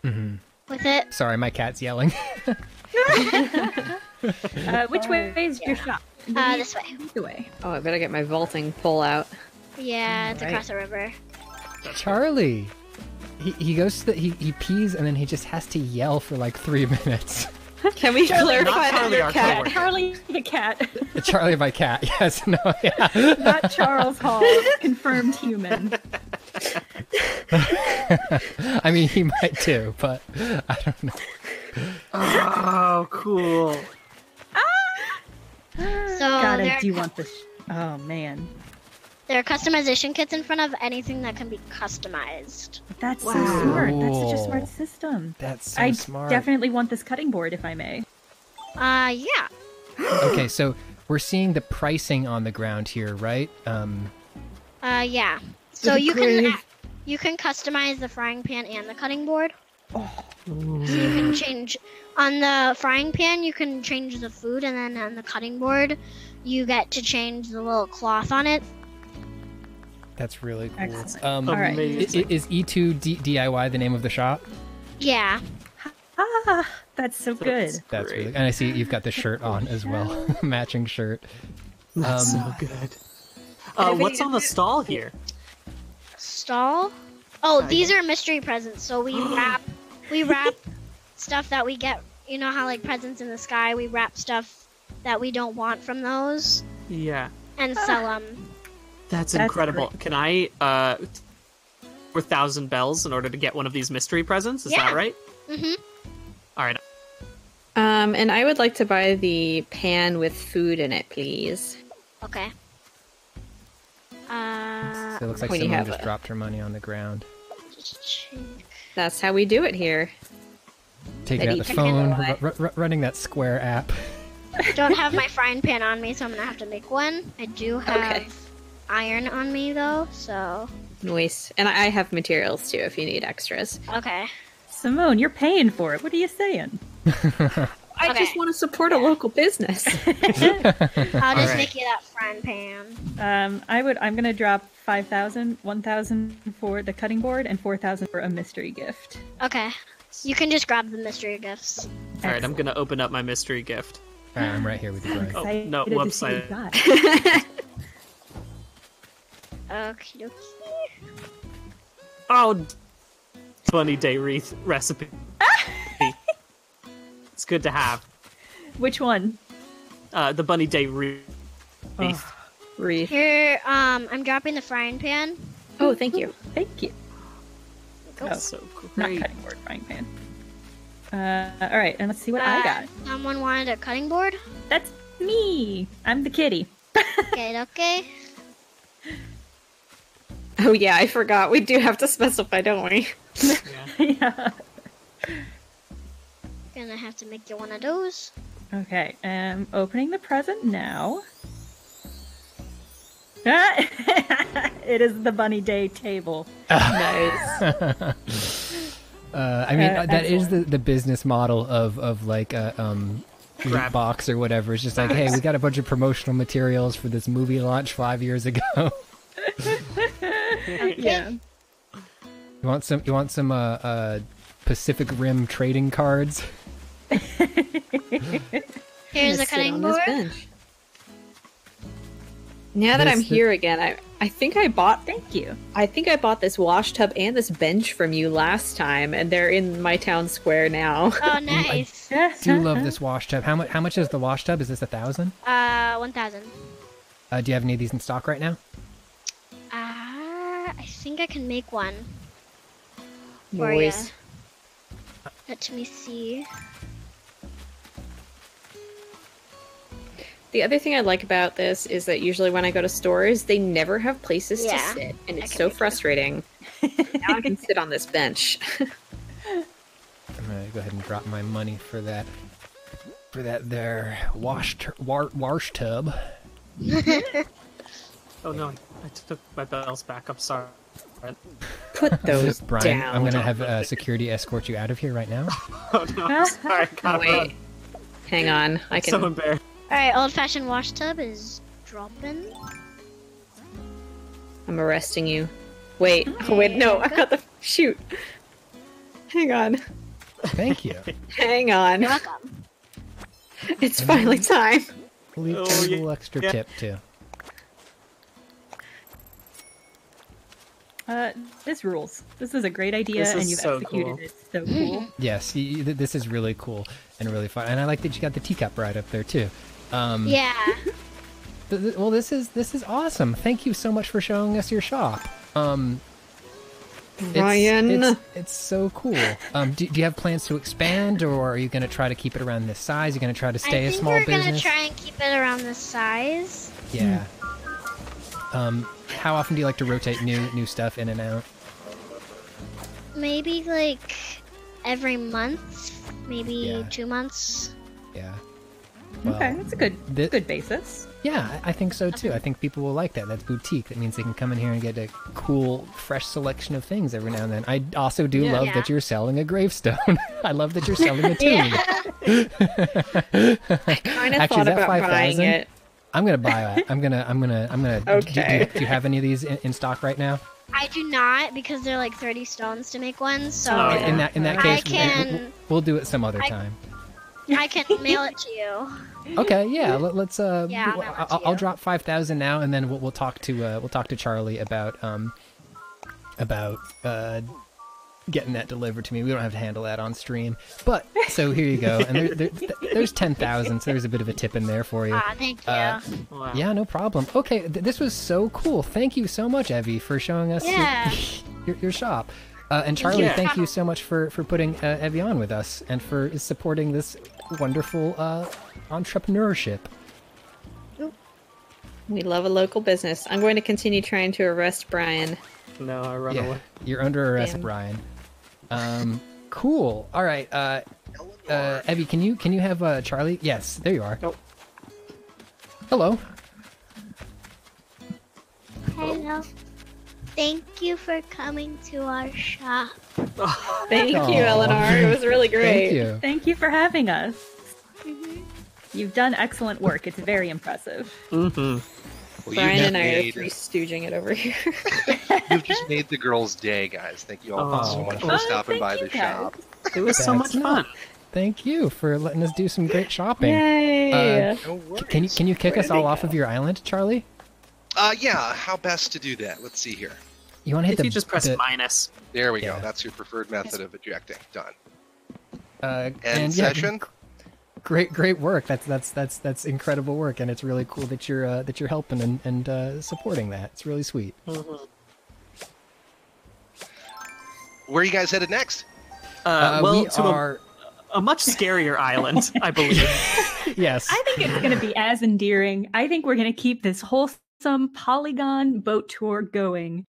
hmm with it. Sorry, my cat's yelling. [LAUGHS] [LAUGHS] [LAUGHS] Uh, which way is your shop? Uh, this way. Either way. Oh, I better get my vaulting pole out. Yeah, it's Right. across the river. Charlie. He, he goes to the, he, he pees and then he just has to yell for like three [LAUGHS] minutes. Can we clarify that Charlie, your our cat? coworker. Charlie the cat, [LAUGHS] Charlie, my cat. Yes. No. Yeah. not Charles Hall, confirmed human. I mean, he might too, but I don't know. Oh, cool. So God, I do want this. Oh man, there are customization kits in front of anything that can be customized. that's so Wow. smart. That's such a smart system. That's so I smart. definitely want this cutting board, if I may. Uh, yeah. [GASPS] Okay, so we're seeing the pricing on the ground here, right? Um, Uh, yeah. So the you can you can customize the frying pan and the cutting board. Oh, So you can change on the frying pan. You can change the food, and then on the cutting board, you get to change the little cloth on it. That's really cool. Excellent. Um, All right. i- is E2 D- DIY the name of the shop? Yeah. ah, that's so good. That's That's great. really. And I see you've got the shirt on as well, [LAUGHS] [LAUGHS] matching shirt. That's Um, so good. Uh, what's on the stall here? Stall. Oh, these are mystery presents. So we wrap, we wrap stuff that we get. You know how like presents in the sky, we wrap stuff that we don't want from those Yeah, and sell them. that's, That's incredible. great. Can I uh, for thousand bells in order to get one of these mystery presents? Is Yeah. that right? Mhm. All right. Um, and I would like to buy the pan with food in it, please. Okay. Uh, So it looks like someone just a- dropped her money on the ground. That's how we do it here. Taking That out the phone, handle ru- ru- running that Square app. don't have my frying pan on me, so I'm gonna have to make one. I do have Okay. iron on me though, so Nice. And I have materials too if you need extras. okay. Simone, you're paying for it. What are you saying? [LAUGHS] I Okay. just want to support a local business. [LAUGHS] I'll just Alright. make you that frying pan. Um, I would. I'm gonna drop 5,000, 1,000 for the cutting board, and 4,000 for a mystery gift. Okay. You can just grab the mystery gifts. All right. I'm gonna open up my mystery gift. All right, I'm right here with you, Brian. Oh, no, to whoops, see what I- you got. [LAUGHS] Okie dokie. Oh, bunny day wreath recipe. [LAUGHS] it's good to have. Which one? Uh, the bunny day wreath. Oh, Wreath. Here, um, I'm dropping the frying pan. Oh, thank you. thank you. Go. That's so cool. Not cutting board, frying pan. Uh, all right, and let's see what I Uh, got. Someone wanted a cutting board. That's me. I'm the kitty. [LAUGHS] Okay, okay. Oh yeah, I forgot. We do have to specify, don't we? Yeah. [LAUGHS] yeah. Gonna have to make you one of those. Okay, um, opening the present now. [LAUGHS] it is the bunny day table. [LAUGHS] nice. [LAUGHS] Uh, I mean, Uh, that is the, excellent. the business model of, of like a um, loot box or whatever. It's just like, hey, we got a bunch of promotional materials for this movie launch five years ago. Yeah. you want some? You want some uh, uh, Pacific Rim trading cards? Here's a cutting board. Bench. Now that This- I'm this- here again, I I think I bought Thank you. I think I bought this wash tub and this bench from you last time, and they're in my town square now. Oh, [LAUGHS] nice. I Do love this wash tub. How much? How much is the wash tub? Is this a thousand? Uh, 1,000. Uh, do you have any of these in stock right now? Uh, I think I can make one. For ya. Nice. Let me see. The other thing I like about this is that usually when I go to stores, they never have places to sit, and it's so frustrating. [LAUGHS] now I can sit on this bench. I'm gonna go ahead and drop my money for that. For that there wash tur- war- wash tub. [LAUGHS] Oh no, I took my bells back. I'm sorry. Put those Brian, down. I'm gonna have uh, security escort you out of here right now. [LAUGHS] Oh no, I'm sorry. I Wait, run. hang on. I can. So embarrassed. Alright, old fashioned wash tub is dropping. I'm arresting you. Wait, [LAUGHS] wait, no, I got the shoot. Hang on, Thank you. [LAUGHS] hang on. You're welcome. [LAUGHS] It's finally time. Leave Oh, a yeah. little extra Yeah. tip too. Uh, this rules. This is a great idea, and you've so executed cool. it so cool. Yes, y- y- this is really cool and really fun, and I like that you got the teacup right up there too. Um, Yeah. th- th- well, this is this is awesome. Thank you so much for showing us your shop. Um, it's- Ryan. it's, it's so cool. Um, do, do you have plans to expand, or are you going to try to keep it around this size? You're going to try to stay I a think small we're business? gonna try and keep it around this size. Yeah. Um, how often do you like to rotate new new stuff in and out? Maybe like every month, maybe Yeah. two months. Yeah. Well, okay, that's a good thi- good basis. Yeah, I I think so too. I think people will like that. That's boutique. That means they can come in here and get a cool, fresh selection of things every now and then. I also do Yeah. love Yeah. that you're selling a gravestone. [LAUGHS] I love that you're selling a [LAUGHS] tomb. I kind of [LAUGHS] Actually, thought is that about buying 5,000? it. I'm gonna buy that. I'm gonna. I'm gonna. I'm gonna. do- Do, Okay. do you have any of these in, in stock right now? I do not because they're like 30 stones to make one. So Oh, yeah. In that in that case, we'll- can- we'll, we'll do it some other I- time. I can mail it to you. Okay, yeah. Let, let's. Uh, Yeah, w- I'll mail I'll, I'll drop five thousand now, and then we'll, we'll talk to uh, we'll talk to Charlie about um about uh getting that delivered to me. We don't have to handle that on stream, but so here you go. And there, there, there's ten thousand, so there's a bit of a tip in there for you. Ah, thank you. Uh, Wow. Yeah, no problem. Okay, th- this was so cool. Thank you so much, Evie, for showing us your- Yeah. [LAUGHS] your, your, shop. Uh, and Charlie, you. thank you so much for, for putting uh, Evie on with us and for supporting this wonderful uh, entrepreneurship. We love a local business. I'm going to continue trying to arrest Brian. No, I run Yeah, away. you're under arrest, Damn. Brian. Um, cool. All right, uh, uh, Evie, can you can you have uh, Charlie? Yes, there you are. Nope. Hello. Hello. Thank you for coming to our shop. [LAUGHS] Thank Aw. you, Eleanor. It was really great. Thank you. Thank you for having us. Mhm. You've done excellent work. It's very impressive. Mm-hmm. Well, Brian you've and I are three stooging it over here. [LAUGHS] You've just made the girls' day, guys. Thank you all so Oh. much for Oh, stopping thank by the guys. shop. It was so much fun. Thank you for letting us do some great shopping. Yay! Uh, No worries. Can you can you kick Where us all off go? of your island, Charlie? Uh, yeah. How best to do that? Let's see here. You want to hit If the you just press the, minus. There we Yeah. go. That's your preferred method of ejecting. Done. uh, End and yeah, session. great great work. That's that's that's that's incredible work, and it's really cool that you're uh, that you're helping and and uh, supporting that. It's really sweet. Where are you guys headed next? Uh, Uh, well, we to are a, a much scarier island, I believe. [LAUGHS] [LAUGHS] yes. I think it's going to be as endearing. I think we're going to keep this wholesome polygon boat tour going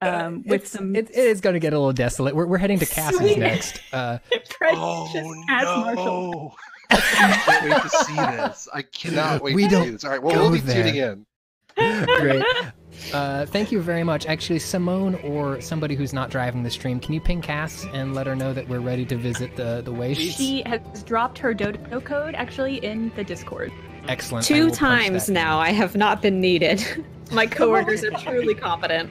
um, with It's- some it, it is going to get a little desolate. We're, we're heading to Cass's Sweet. next. [LAUGHS] Uh, oh Cass Marshall. no! I can't wait to see this. I cannot [GASPS] wait We to don't see this. All right, well, go we'll be there. tuning in. [LAUGHS] great. Uh, thank you very much. Actually, Simone or somebody who's not driving the stream, can you ping Cass and let her know that we're ready to visit the the waste? She has dropped her dodo code actually in the Discord. Excellent. Two times that. now, I have not been needed. [LAUGHS] My coworkers are truly competent.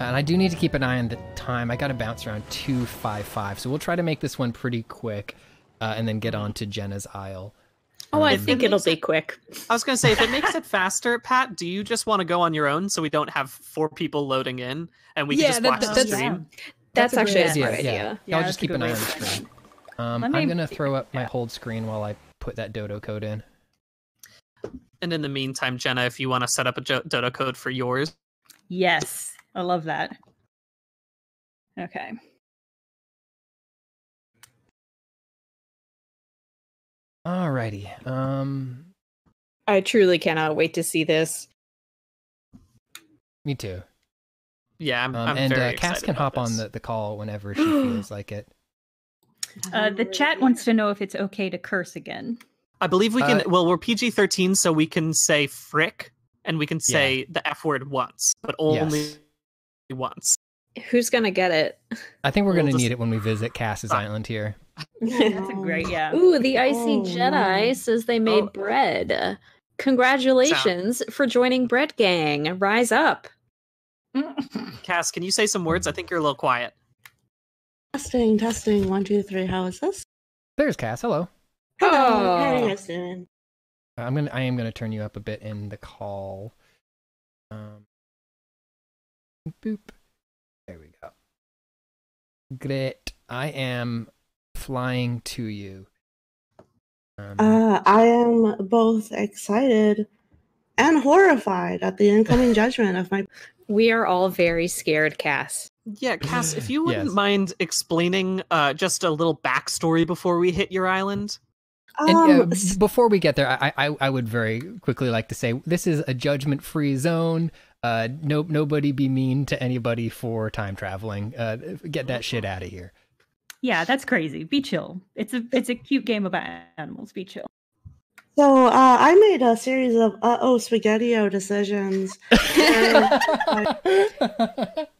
And I do need to keep an eye on the time. I got to bounce around 255. So we'll try to make this one pretty quick uh, and then get on to Jenna's isle. Oh, I Um, think it'll be quick. I was gonna say, if it makes it faster, Pat, do you just want to go on your own so we don't have four people loading in and we Yeah, can just that- watch that- the that's- stream? That's, a actually a idea, smart yeah. idea. Yeah, I'll just keep an eye on the to screen. Um, me- I'm going to throw up my hold screen while I put that dodo code in. And in the meantime, Jenna, if you want to set up a jo- dodo code for yours, Yes, I love that. Okay. Alrighty. Um, I truly cannot wait to see this. me too. yeah, I'm, Um, I'm and very uh, Cass can about hop on the, the call whenever she [GASPS] feels like it. Uh, the chat wants to know if it's okay to curse again. I believe we can. Uh, well, we're PG thirteen, so we can say frick and we can say the F word once, but only Yes. Once. Who's gonna get it? I think we're We'll going to just- need it when we visit Cass's island here. [LAUGHS] That's a great, yeah. Ooh, the icy Oh, Jedi no. says they made Oh. bread. Congratulations for joining Bread Gang. Rise up. [LAUGHS] Cass, can you say some words? I think you're a little quiet. Testing, testing. One, two, three. How is this? There's Cass. Hello. Hello. Oh. How guys? I'm gonna. I am gonna turn you up a bit in the call. Um. Boop. There we go. Great. I am flying to you. Um, Uh, I am both excited and horrified at the incoming [LAUGHS] judgment of my. We are all very scared, Cass. Yeah, Cass, if you wouldn't Yes. mind explaining uh, just a little backstory before we hit your island. and uh, Um, before we get there, I, I I would very quickly like to say this is a judgment-free zone. Uh, no, nobody be mean to anybody for time traveling. Uh, get that shit out of here. Yeah, that's crazy. Be chill. It's a it's a cute game about animals. Be chill. So uh, I made a series of uh oh spaghettio decisions. And,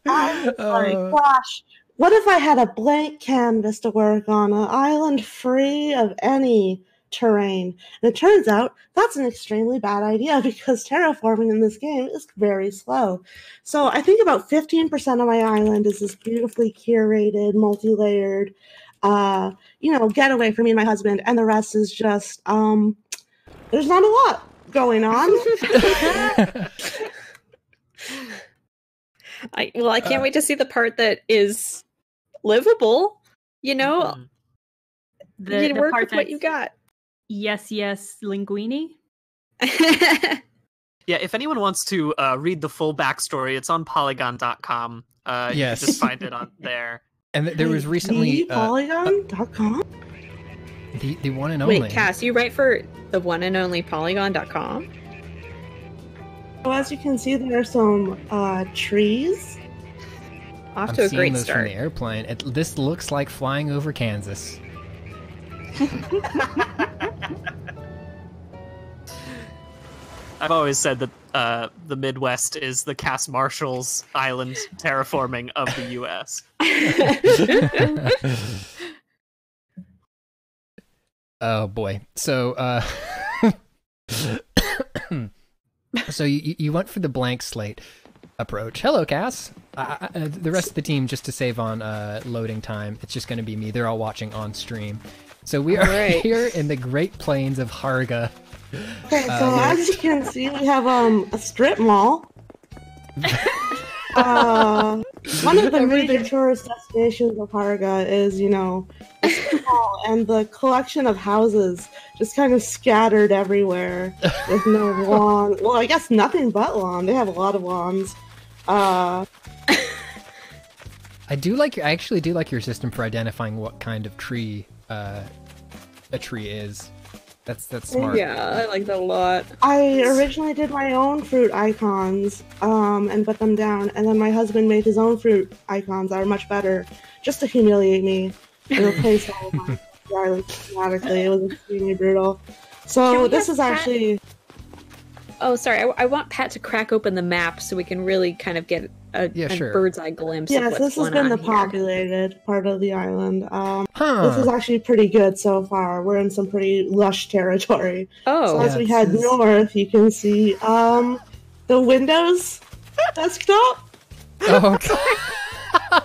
I was [LAUGHS] like, Uh, gosh, what if I had a blank canvas to work on, an island free of any terrain? And it turns out that's an extremely bad idea [LAUGHS] because terraforming in this game is very slow. So I think about 15% of my island is this beautifully curated, multi layered, uh, you know, getaway for me and my husband, and the rest is just, um, there's not a lot going on. [LAUGHS] I well, I can't Uh, wait to see the part that is livable. You know, Mhm. The, you the work part with what you got. Yes, yes, linguini. [LAUGHS] Yeah, if anyone wants to uh, read the full backstory, it's on Polygon.com. Uh, Yes. you can just find it on [LAUGHS] there. and th- there was recently uh, Polygon.com. the the one and only. Wait, Cass, you write for the one and only Polygon.com? Well, as you can see, there are some uh, trees. Off I'm to a seeing great those from the airplane. It, this looks like flying over Kansas. [LAUGHS] I've always said that uh, the Midwest is the Cass Marshall's island terraforming of the U.S. [LAUGHS] oh boy. So uh [COUGHS] So you you went for the blank slate approach. Hello, Cass. Uh, uh, the rest of the team, just to save on uh, loading time, it's just going to be me. They're all watching on stream. So we are [LAUGHS] Alright. here in the Great Plains of Harga. Okay, so Uh, as you can see, we have um a strip mall. [LAUGHS] uh, one of the major tourist destinations of Harga is, you know, a strip mall [LAUGHS] and the collection of houses just kind of scattered everywhere with no lawn. Well, I guess nothing but lawn. They have a lot of lawns. Uh, I do like. your- I actually do like your system for identifying what kind of tree uh, a tree is. That's that's smart. yeah, I like that a lot. I originally did my own fruit icons um, and put them down, and then my husband made his own fruit icons that are much better, just to humiliate me and replace all of my [LAUGHS] island systematically. It was extremely brutal. So this is Pat- actually Oh, sorry. I, I want Pat to crack open the map so we can really kind of get a, Yeah, a sure. bird's eye glimpse of yes, what's this has going been the here. populated part of the island. Um, Huh. This is actually pretty good so far. We're in some pretty lush territory. Oh, So as we head is- north, you can see um, the Windows desktop. oh, God.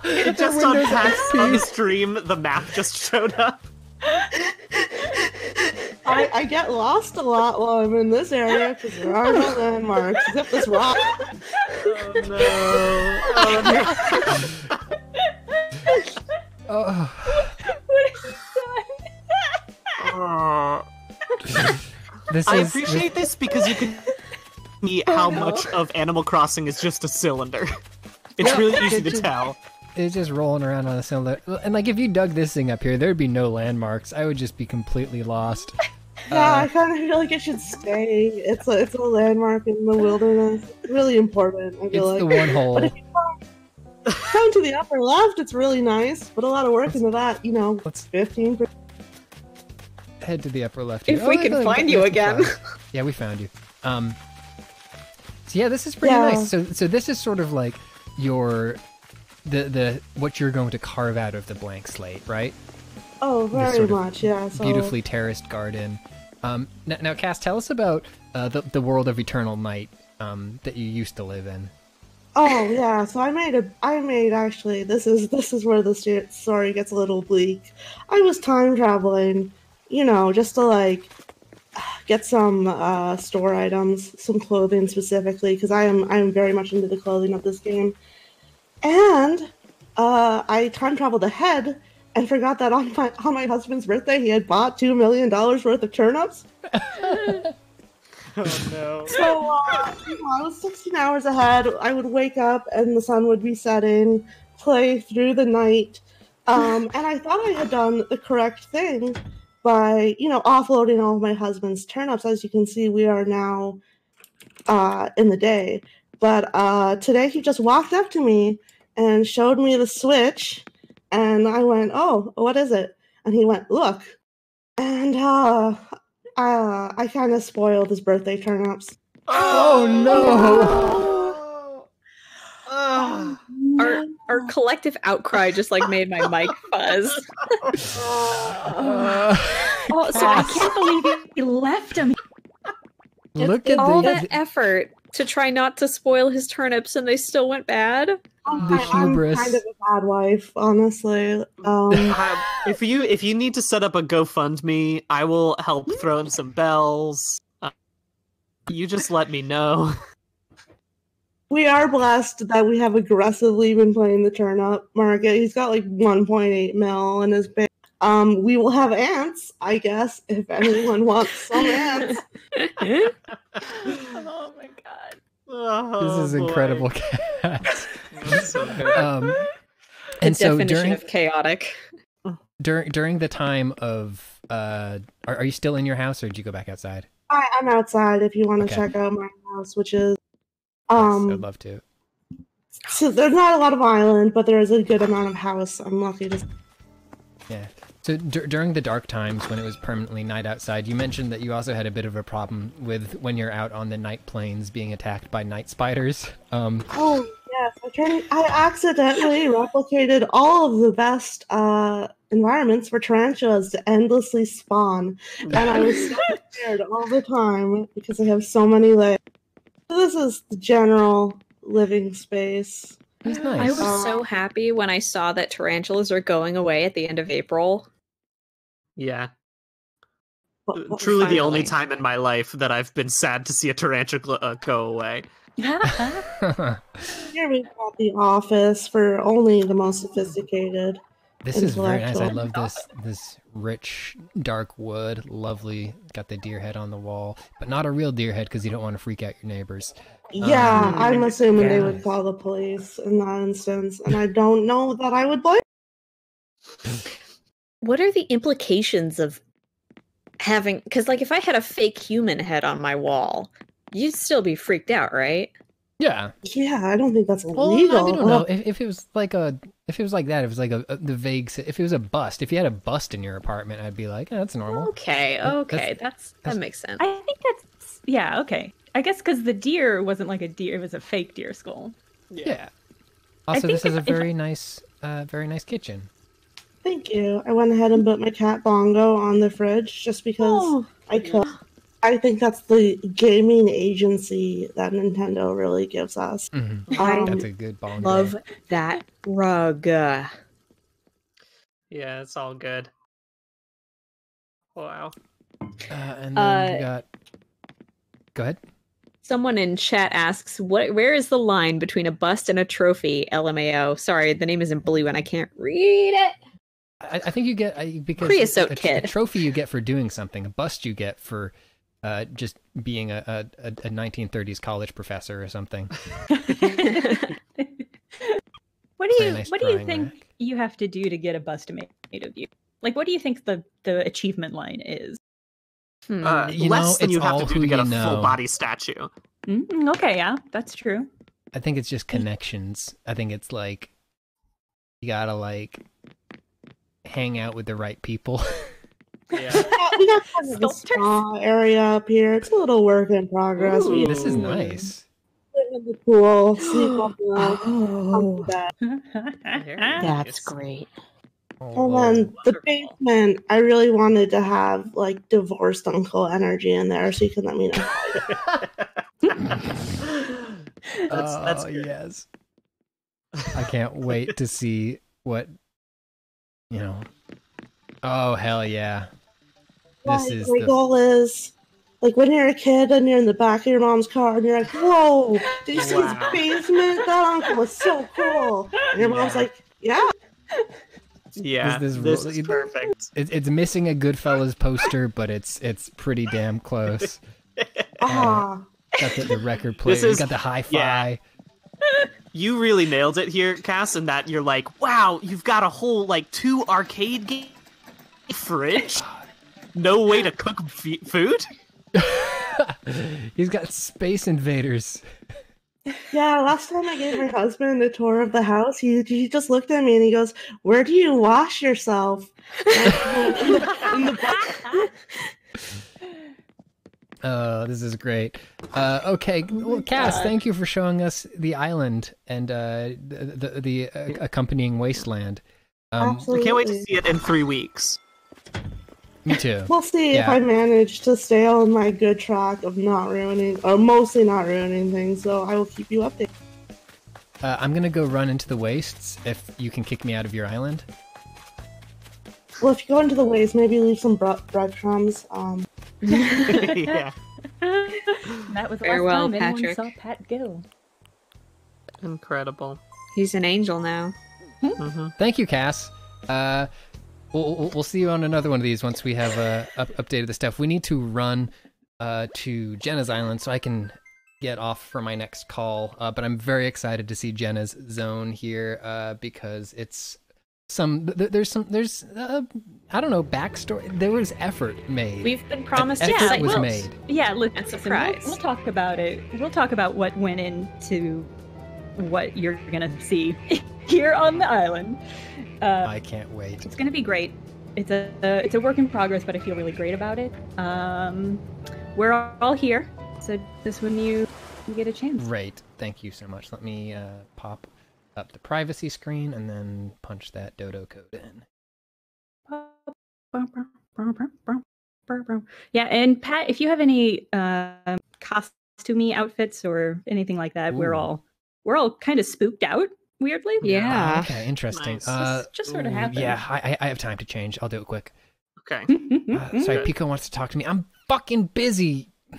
[LAUGHS] Just on Pat's on the stream, the map just showed up. I, I get lost a lot while I'm in this area because there are no [LAUGHS] landmarks except this rock. Oh no! Oh, Oh. no. This I is appreciate this because you can see how much of Animal Crossing is just a cylinder. It's Yeah, really easy it to just- tell. It's just rolling around on a cylinder. And like, if you dug this thing up here, there'd be no landmarks. I would just be completely lost. Yeah, Uh, I kind of feel like it should stay. It's a, it's a landmark in the wilderness. It's really important. I feel it's feel the like. one hole. But if you come to the upper left, it's really nice. Put a lot of work into that. You know, Let's fifteen. head to the upper left. If here. we I can feel like find you again. fly. Yeah, we found you. Um. So yeah, this is pretty Yeah. nice. So so this is sort of like your the the what you're going to carve out of the blank slate, right? Oh, very much. Yeah. So Beautifully terraced garden. Um. Now, now Cass, tell us about uh, the the world of Eternal Night um that you used to live in. Oh yeah, so I made a I made actually this is this is where the story gets a little bleak. I was time traveling, you know, just to like get some uh store items, some clothing specifically because I am I am very much into the clothing of this game. And uh I time traveled ahead and forgot that on my on my husband's birthday he had bought 2 million dollars worth of turnips. [LAUGHS] Oh no! So uh, you know, I was 16 hours ahead. I would wake up and the sun would be setting, play through the night, um, [LAUGHS] and I thought I had done the correct thing by you know offloading all of my husband's turnips. As you can see, we are now uh, in the day. But uh, today he just walked up to me and showed me the switch And I went, "Oh, what is it?" And he went, "Look." And uh, uh I kind of spoiled his birthday turnips. Oh no! Oh, Our our collective outcry just like made my mic fuzz. Uh, [LAUGHS] Oh, so I can't believe he left him. look at All the, that effort to try not to spoil his turnips and they still went bad. The I- I'm kind of a bad wife, honestly. Um, [LAUGHS] Uh, if you if you need to set up a GoFundMe, I will help throw in some bells. Uh, you just let me know. we are blessed that we have aggressively been playing the turnip market. He's got like 1.8 mil in his bank. Um, we will have ants, I guess, if anyone wants some ants. [LAUGHS] [LAUGHS] Oh my god. Oh, this is boy. incredible, [LAUGHS] cat. That's so um, The [LAUGHS] and so definition during of chaotic. during during the time of uh, are, are you still in your house or did you go back outside? I, I'm outside if you want to Okay. check out my house, which is Yes, um. I'd love to. So there's not a lot of island, but there is a good amount of house. I'm lucky to. Yeah. So dur during the dark times when it was permanently night outside, you mentioned that you also had a bit of a problem with when you're out on the night plains being attacked by night spiders. Um, [GASPS] Oh yes, I turned. I accidentally replicated all of the best uh environments for tarantulas to endlessly spawn, and I was so [LAUGHS] scared all the time because I have so many layers. This is the general living space. it's I was so happy when I saw that tarantulas are going away at the end of April. Yeah, But- but truly the only finally. time in my life that I've been sad to see a tarantula uh, go away. Here we've got the office for only the most sophisticated. this is very nice. I love this this rich dark wood. Lovely. Got the deer head on the wall, but not a real deer head because you don't want to freak out your neighbors. Yeah, Um, I'm assuming they would call the police in that instance, and I don't know that I would blame. [LAUGHS] What are the implications of having because like if I had a fake human head on my wall, you'd still be freaked out, right? Yeah. Yeah, I don't think that's Well, illegal. I don't know. If, if it was like a, if it was like that, if it was like a, a the vague, if it was a bust, if you had a bust in your apartment, I'd be like, oh, that's normal. Okay, okay, that's, that's- that makes sense. I think that's yeah, okay. I guess because the deer wasn't like a deer; it was a fake deer skull. Yeah. Also, think this is a if- if- very nice, uh, very nice kitchen. Thank you. I went ahead and put my cat Bongo on the fridge just because Oh, I could. I think that's the gaming agency that Nintendo really gives us. Mhm. Um, That's a good bong. love that rug. Yeah, it's all good. Wow. Uh, and then we Uh, got. Go ahead. Someone in chat asks, "What? Where is the line between a bust and a trophy?" LMAO. Sorry, the name is in blue and I can't read it. I, I think you get I, because Creosote a, kid. a trophy you get for doing something. A bust you get for uh, just being a, a, a, a 1930s college professor or something. [LAUGHS] What do you nice What do you think rack. you have to do to get a bust made made of you? Like, what do you think the the achievement line is? Hmm. Uh, You less know, than you have to do to get a know. full body statue. Mm, okay, yeah, that's true. I think it's just connections. I think it's like you gotta like hang out with the right people. [LAUGHS] Yeah. [LAUGHS] Yeah, we got kind of a Sculptors. spa area up here. It's a little work in progress. Ooh. this is nice. live in the pool, sleep on the [GASPS] oh, bed. That's great. Oh, And then the basement, I really wanted to have like divorced uncle energy in there, so you can let me know. [LAUGHS] that's that's oh, good. yes. I can't wait to see what you know. Oh hell yeah! This Like, is my the goal is like when you're a kid and you're in the back of your mom's car and you're like, "Whoa, did you see Wow. his basement? That uncle was so cool." And your mom's Yeah. like, "Yeah." Yeah, this this, ro- is perfect. it, it's missing a Goodfellas poster, but it's it's pretty damn close. [LAUGHS] Ah, Got the, the record player. This you is- got the hi-fi. yeah. You really nailed it here, Cass, in that you're like, wow, you've got a whole like two arcade game fridge. No way to cook f- food. [LAUGHS] He's got Space Invaders. Yeah, last time I gave my husband a tour of the house, he he just looked at me and he goes, "Where do you wash yourself?" in the, in the Oh, this is great. Uh, okay, well, Cass, thank you for showing us the island and uh, the the, the uh, accompanying wasteland. Um, I can't wait to see it in three weeks. me too. [LAUGHS] We'll see if I manage to stay on my good track of not ruining, or mostly not ruining things. So I will keep you updated. Uh, I'm gonna go run into the wastes. If you can kick me out of your island. Well, if you go into the ways, maybe leave some bre- breadcrumbs. Um, [LAUGHS] yeah, that was the Farewell, last time anyone saw Pat go. incredible. He's an angel now. hmm Thank you, Cass. Uh, we'll, we'll, we'll see you on another one of these once we have uh, up, updated the stuff. We need to run uh, to Jenna's island so I can get off for my next call. Uh, but I'm very excited to see Jenna's zone here uh, because it's some there's some there's uh, I don't know backstory. There was effort made. We've been promised Effort Yeah, excitement. was well, made. Yeah, look, And surprise. We'll, we'll talk about it. We'll talk about what went into what you're gonna see [LAUGHS] here on the island. Uh, I can't wait. it's gonna be great. It's a, it's a work in progress, but I feel really great about it. Um, we're all here, so just when you you get a chance. Great. Thank you so much. Let me uh, pop up the privacy screen and then punch that dodo code in. Yeah, and Pat, if you have any um costumey outfits or anything like that, we're all we're all kind of spooked out. Weirdly, Yeah. Oh, okay, interesting. Nice. Uh, Just- just sorta ooh, happened. Yeah, I, I- I have time to change. I'll do it quick. Okay. [LAUGHS] Uh, sorry, Good. Pico wants to talk to me. I'm fucking busy. There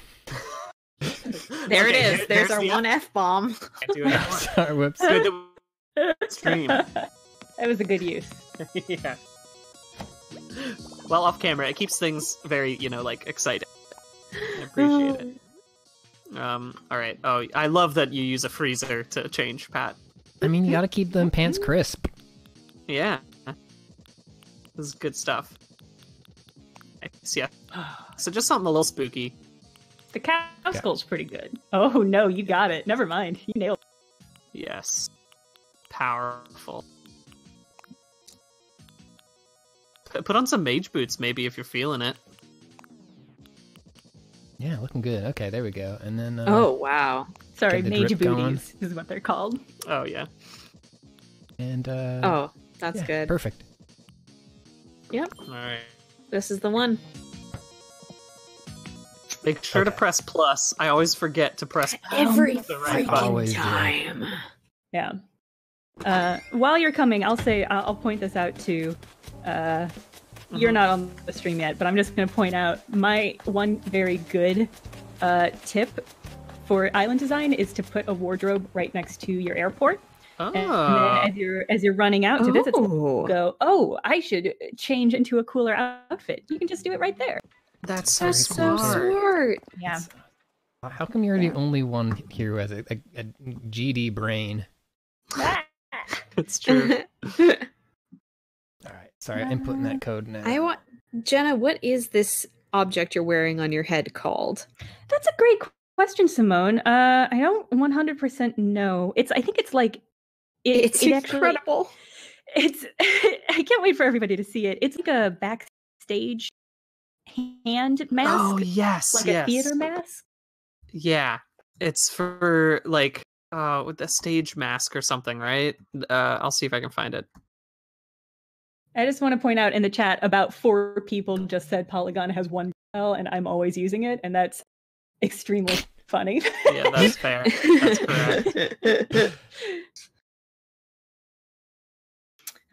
Okay, it is. here- There's our the one F bomb. Can't do it anymore. [LAUGHS] sorry, whoops. Good that Stream. that [LAUGHS] was a good use. [LAUGHS] yeah. Well, off camera, it keeps things very, you know, like exciting. I appreciate it. [SIGHS] Um. All right. Oh, I love that you use a freezer to change, Pat. I mean, you gotta keep them pants crisp. Yeah. This is good stuff. Nice, Yeah. [SIGHS] So just something a little spooky. The cow skull's pretty good. Oh no, you got it. Never mind. You nailed. it. Yes. Powerful. Put on some mage boots, maybe, if you're feeling it. Yeah, looking good. Okay, there we go. And then uh, Oh wow. Sorry, mage drip going. booties is what they're called. Oh, yeah. and uh, Oh, that's yeah, good. Perfect. Yep. All right. This is the one. Make sure to press plus. I always forget to press Every the right freaking button. Do. time. Yeah. Uh, while you're coming, I'll say I'll, I'll point this out to. Uh, You're not on the stream yet, but I'm just going to point out my one very good uh, tip for island design is to put a wardrobe right next to your airport, Oh. and, and then as you're as you're running out to visit, Oh, go, oh, I should change into a cooler outfit. You can just do it right there. that's so that's so smart. smart. Yeah. How come you're the only one here who has a, a, a GD brain? [LAUGHS] It's true. [LAUGHS] All right, sorry, I'm inputting that code now. I want Jenna. What is this object you're wearing on your head called? That's a great question, Simone. Uh, I don't 100% know. It's I think it's like it, It's it actually- incredible. it's [LAUGHS] I can't wait for everybody to see it. It's like a backstage hand mask, Oh yes, like yes. a theater mask. Yeah, it's for like uh with a stage mask or something, right? Uh, I'll see if I can find it. I just want to point out in the chat about four people just said Polygon has one bell, and I'm always using it, and that's extremely [LAUGHS] funny. Yeah, that's [LAUGHS] fair. That's correct.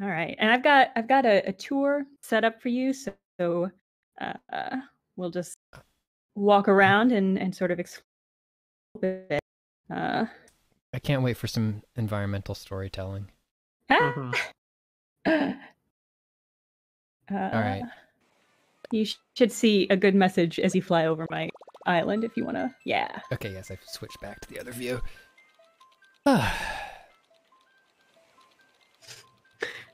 All right, and I've got I've got a, a tour set up for you, so, so uh, uh, we'll just walk around and and sort of explore a bit. Uh, I can't wait for some environmental storytelling. Mhm. [LAUGHS] uh, All right. You sh- should see a good message as you fly over my island if you want to. Yeah. Okay, yes, I've switched back to the other view. [SIGHS]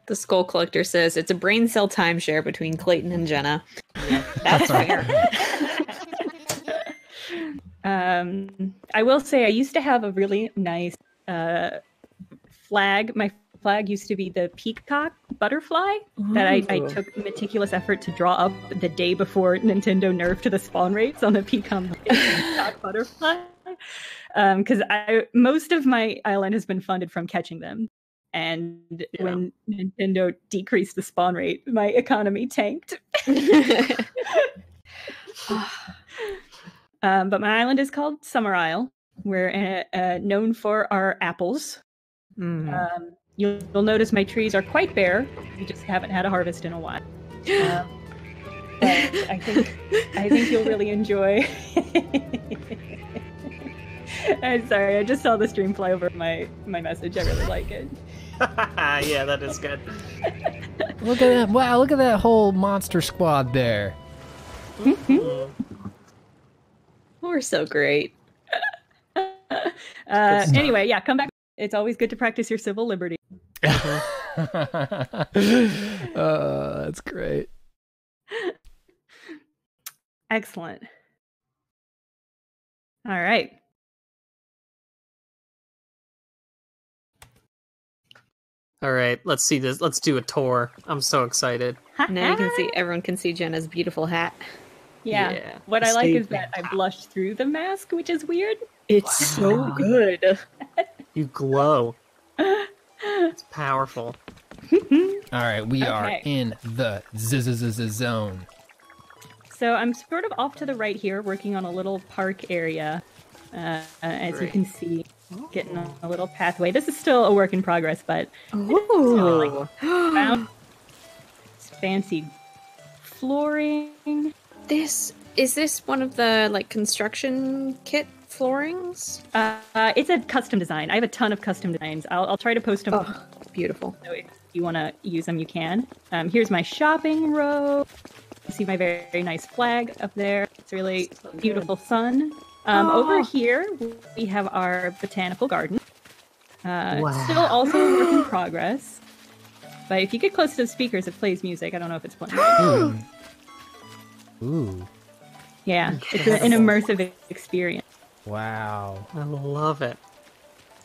The Skull Collector says it's a brain cell timeshare between Clayton and Jenna. [LAUGHS] That's fair. Um, I will say I used to have a really nice uh, flag. My flag used to be the peacock butterfly that I, I took meticulous effort to draw up the day before Nintendo nerfed the spawn rates on the peacock, [LAUGHS] peacock butterfly. Because I most of my island has been funded from catching them, and Yeah. when Nintendo decreased the spawn rate, my economy tanked. [LAUGHS] [LAUGHS] [SIGHS] [SIGHS] Um, but my island is called Summer Isle. We're uh, uh, known for our apples. Mm. Um, you'll, you'll notice my trees are quite bare. We just haven't had a harvest in a while. Um, but I think I think you'll really [LAUGHS] enjoy. [LAUGHS] I'm sorry, I just saw the stream fly over my my message. I really like it. [LAUGHS] yeah, that is good. Look at that! Wow, look at that whole monster squad there. Mm. We're so great. [LAUGHS] Uh, anyway, yeah, come back. It's always good to practice your civil liberty. [LAUGHS] uh, that's great. Excellent. All right. All right, let's see this. Let's do a tour. I'm so excited. Now you can see [LAUGHS] everyone can see Jenna's beautiful hat. Yeah. Yeah. What I like is that I blush through the mask, which is weird. It's so good. [LAUGHS] You glow. It's [LAUGHS] powerful. All right, we are in the z- z- z- z- zone. So I'm sort of off to the right here, working on a little park area. Uh, as you can see, getting on a little pathway. This is still a work in progress, but [GASPS] Ooh. found [GASPS] fancy flooring. This is this one of the like construction kit floorings? Uh, uh, it's a custom design. I have a ton of custom designs. I'll, I'll try to post them. Oh, beautiful. So if you want to use them, you can. Um, here's my shopping row. You see my very, very nice flag up there. It's a really beautiful sun. Um, Oh. Over here, we have our botanical garden. Uh, Wow. Still also a work in [GASPS] progress. But if you get close to the speakers, it plays music. I don't know if it's playing. [GASPS] Ooh. Ooh. Yeah, it's an immersive experience. Wow. I love it.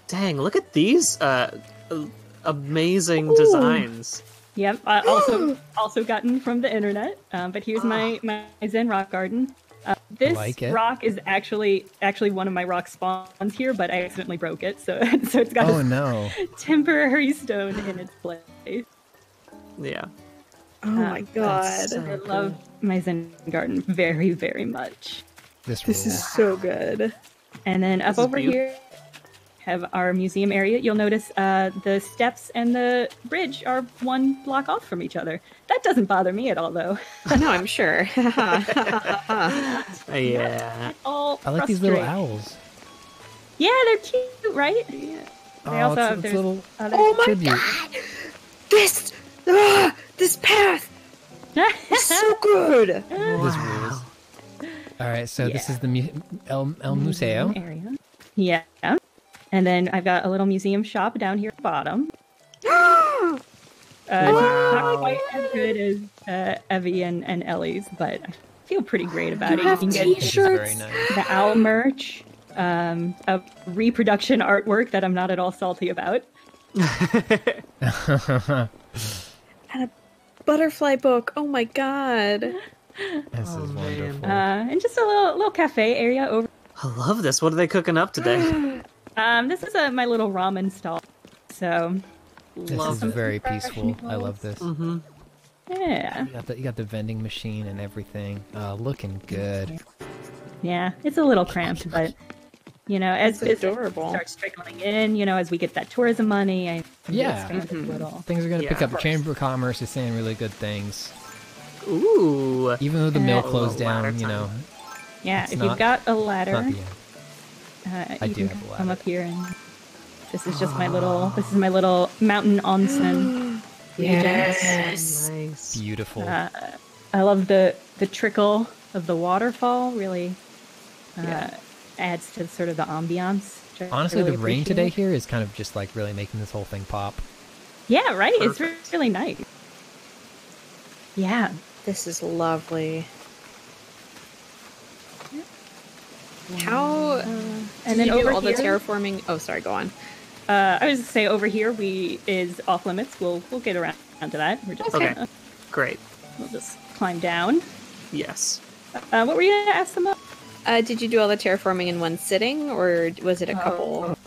Dang, look at these uh, uh, amazing designs. Yep. I also [GASPS] also gotten from the internet. Um, but here's my my Zen rock garden. Uh, this Like it. rock is actually actually one of my rock spawns here, but I accidentally broke it, so [LAUGHS] so it's got Oh a no. temporary stone in its place. Yeah. Oh my Um, god. so I love my Zen garden very very much. This This is so good. And then up over beautiful. here have our museum area. You'll notice uh, the steps and the bridge are one block off from each other. That doesn't bother me at all, though. no, I'm sure. [LAUGHS] Yeah. All I like these little owls. Yeah, they're cute, right? They Oh, also it's, have it's little oh my tribute. god! This ah, this path is so [LAUGHS] good. This rules. All right, so this is the mu- El, El Museo. area. Yeah. And then I've got a little museum shop down here at the bottom. [GASPS] Uh, it's Not quite as good as uh, Evie and, and Ellie's, but I feel pretty great about You it. have you can get T-shirts. very nice. the owl merch, um, a reproduction artwork that I'm not at all salty about. [LAUGHS] Butterfly book. Oh my god. This Oh, is man. wonderful. Uh, and just a little little cafe area over. I love this. What are they cooking up today? [GASPS] Um, this is a, my little ramen stall. So this love is it. very peaceful. I love this. Mm-hmm. yeah, You got, the, you got the vending machine and everything. Uh, looking good. yeah, it's a little cramped, but you know, as It's business adorable. starts trickling in, you know, as we get that tourism money, I Yeah. it's Mhm. a little. Things are going to pick Yeah. up. Chamber of Commerce is saying really good things. Ooh. Even though the mill closed down, you know, Yeah, if not- you've got a it's ladder, not the uh, I do can have a come ladder. up here and this is just my little. This is my little mountain onsen. [GASPS] Yes. Nice. Beautiful. Uh, I love the the trickle of the waterfall. Really uh, Yeah. Adds to sort of the ambiance. Honestly, really the rain today here is kind of just like really making this whole thing pop. Yeah, right. It's really nice. Yeah. This is lovely. How Uh, and and then you do over all here, the terraforming? Oh, sorry. Go on. uh, I was to say over here we is off limits. We'll we'll get around to that. We're just Okay. gonna, Great. we'll just climb down. Yes. Uh, what were you gonna ask them? About? Uh, did you do all the terraforming in one sitting, or was it a couple?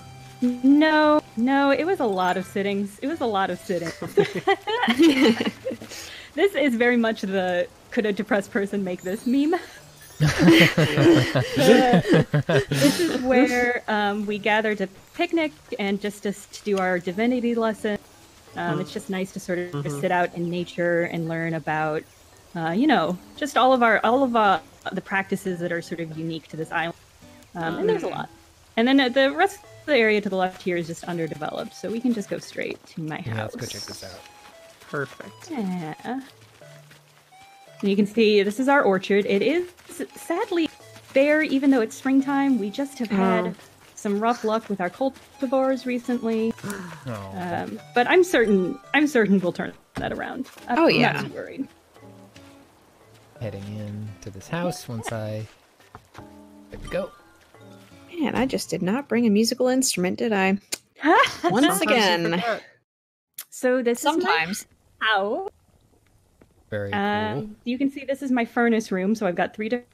No, no, it was a lot of sittings. It was a lot of sittings. [LAUGHS] [LAUGHS] this is very much the could a depressed person make this meme? [LAUGHS] this is where um, we gather to picnic and just to, to do our divinity lesson. Um, it's just nice to sort of just sit out in nature and learn about, uh, you know, just all of our all of uh, the practices that are sort of unique to this island. Um, and there's a lot. And then uh, the rest of the area to the left here is just underdeveloped, so we can just go straight to my house. Yeah, let's go check this out. Perfect. Yeah. And you can see this is our orchard. It is sadly bare, even though it's springtime. We just have had Oh. some rough luck with our cultivars recently, [GASPS] Oh, um, but I'm certain I'm certain we'll turn that around. I'm Oh, yeah. not too worried. Heading in to this house once I. There we go. Man, I just did not bring a musical instrument, did I? [LAUGHS] Once Sometimes again. so this Sometimes. is my house. Very cool. Um, you can see this is my furnace room, so I've got three different.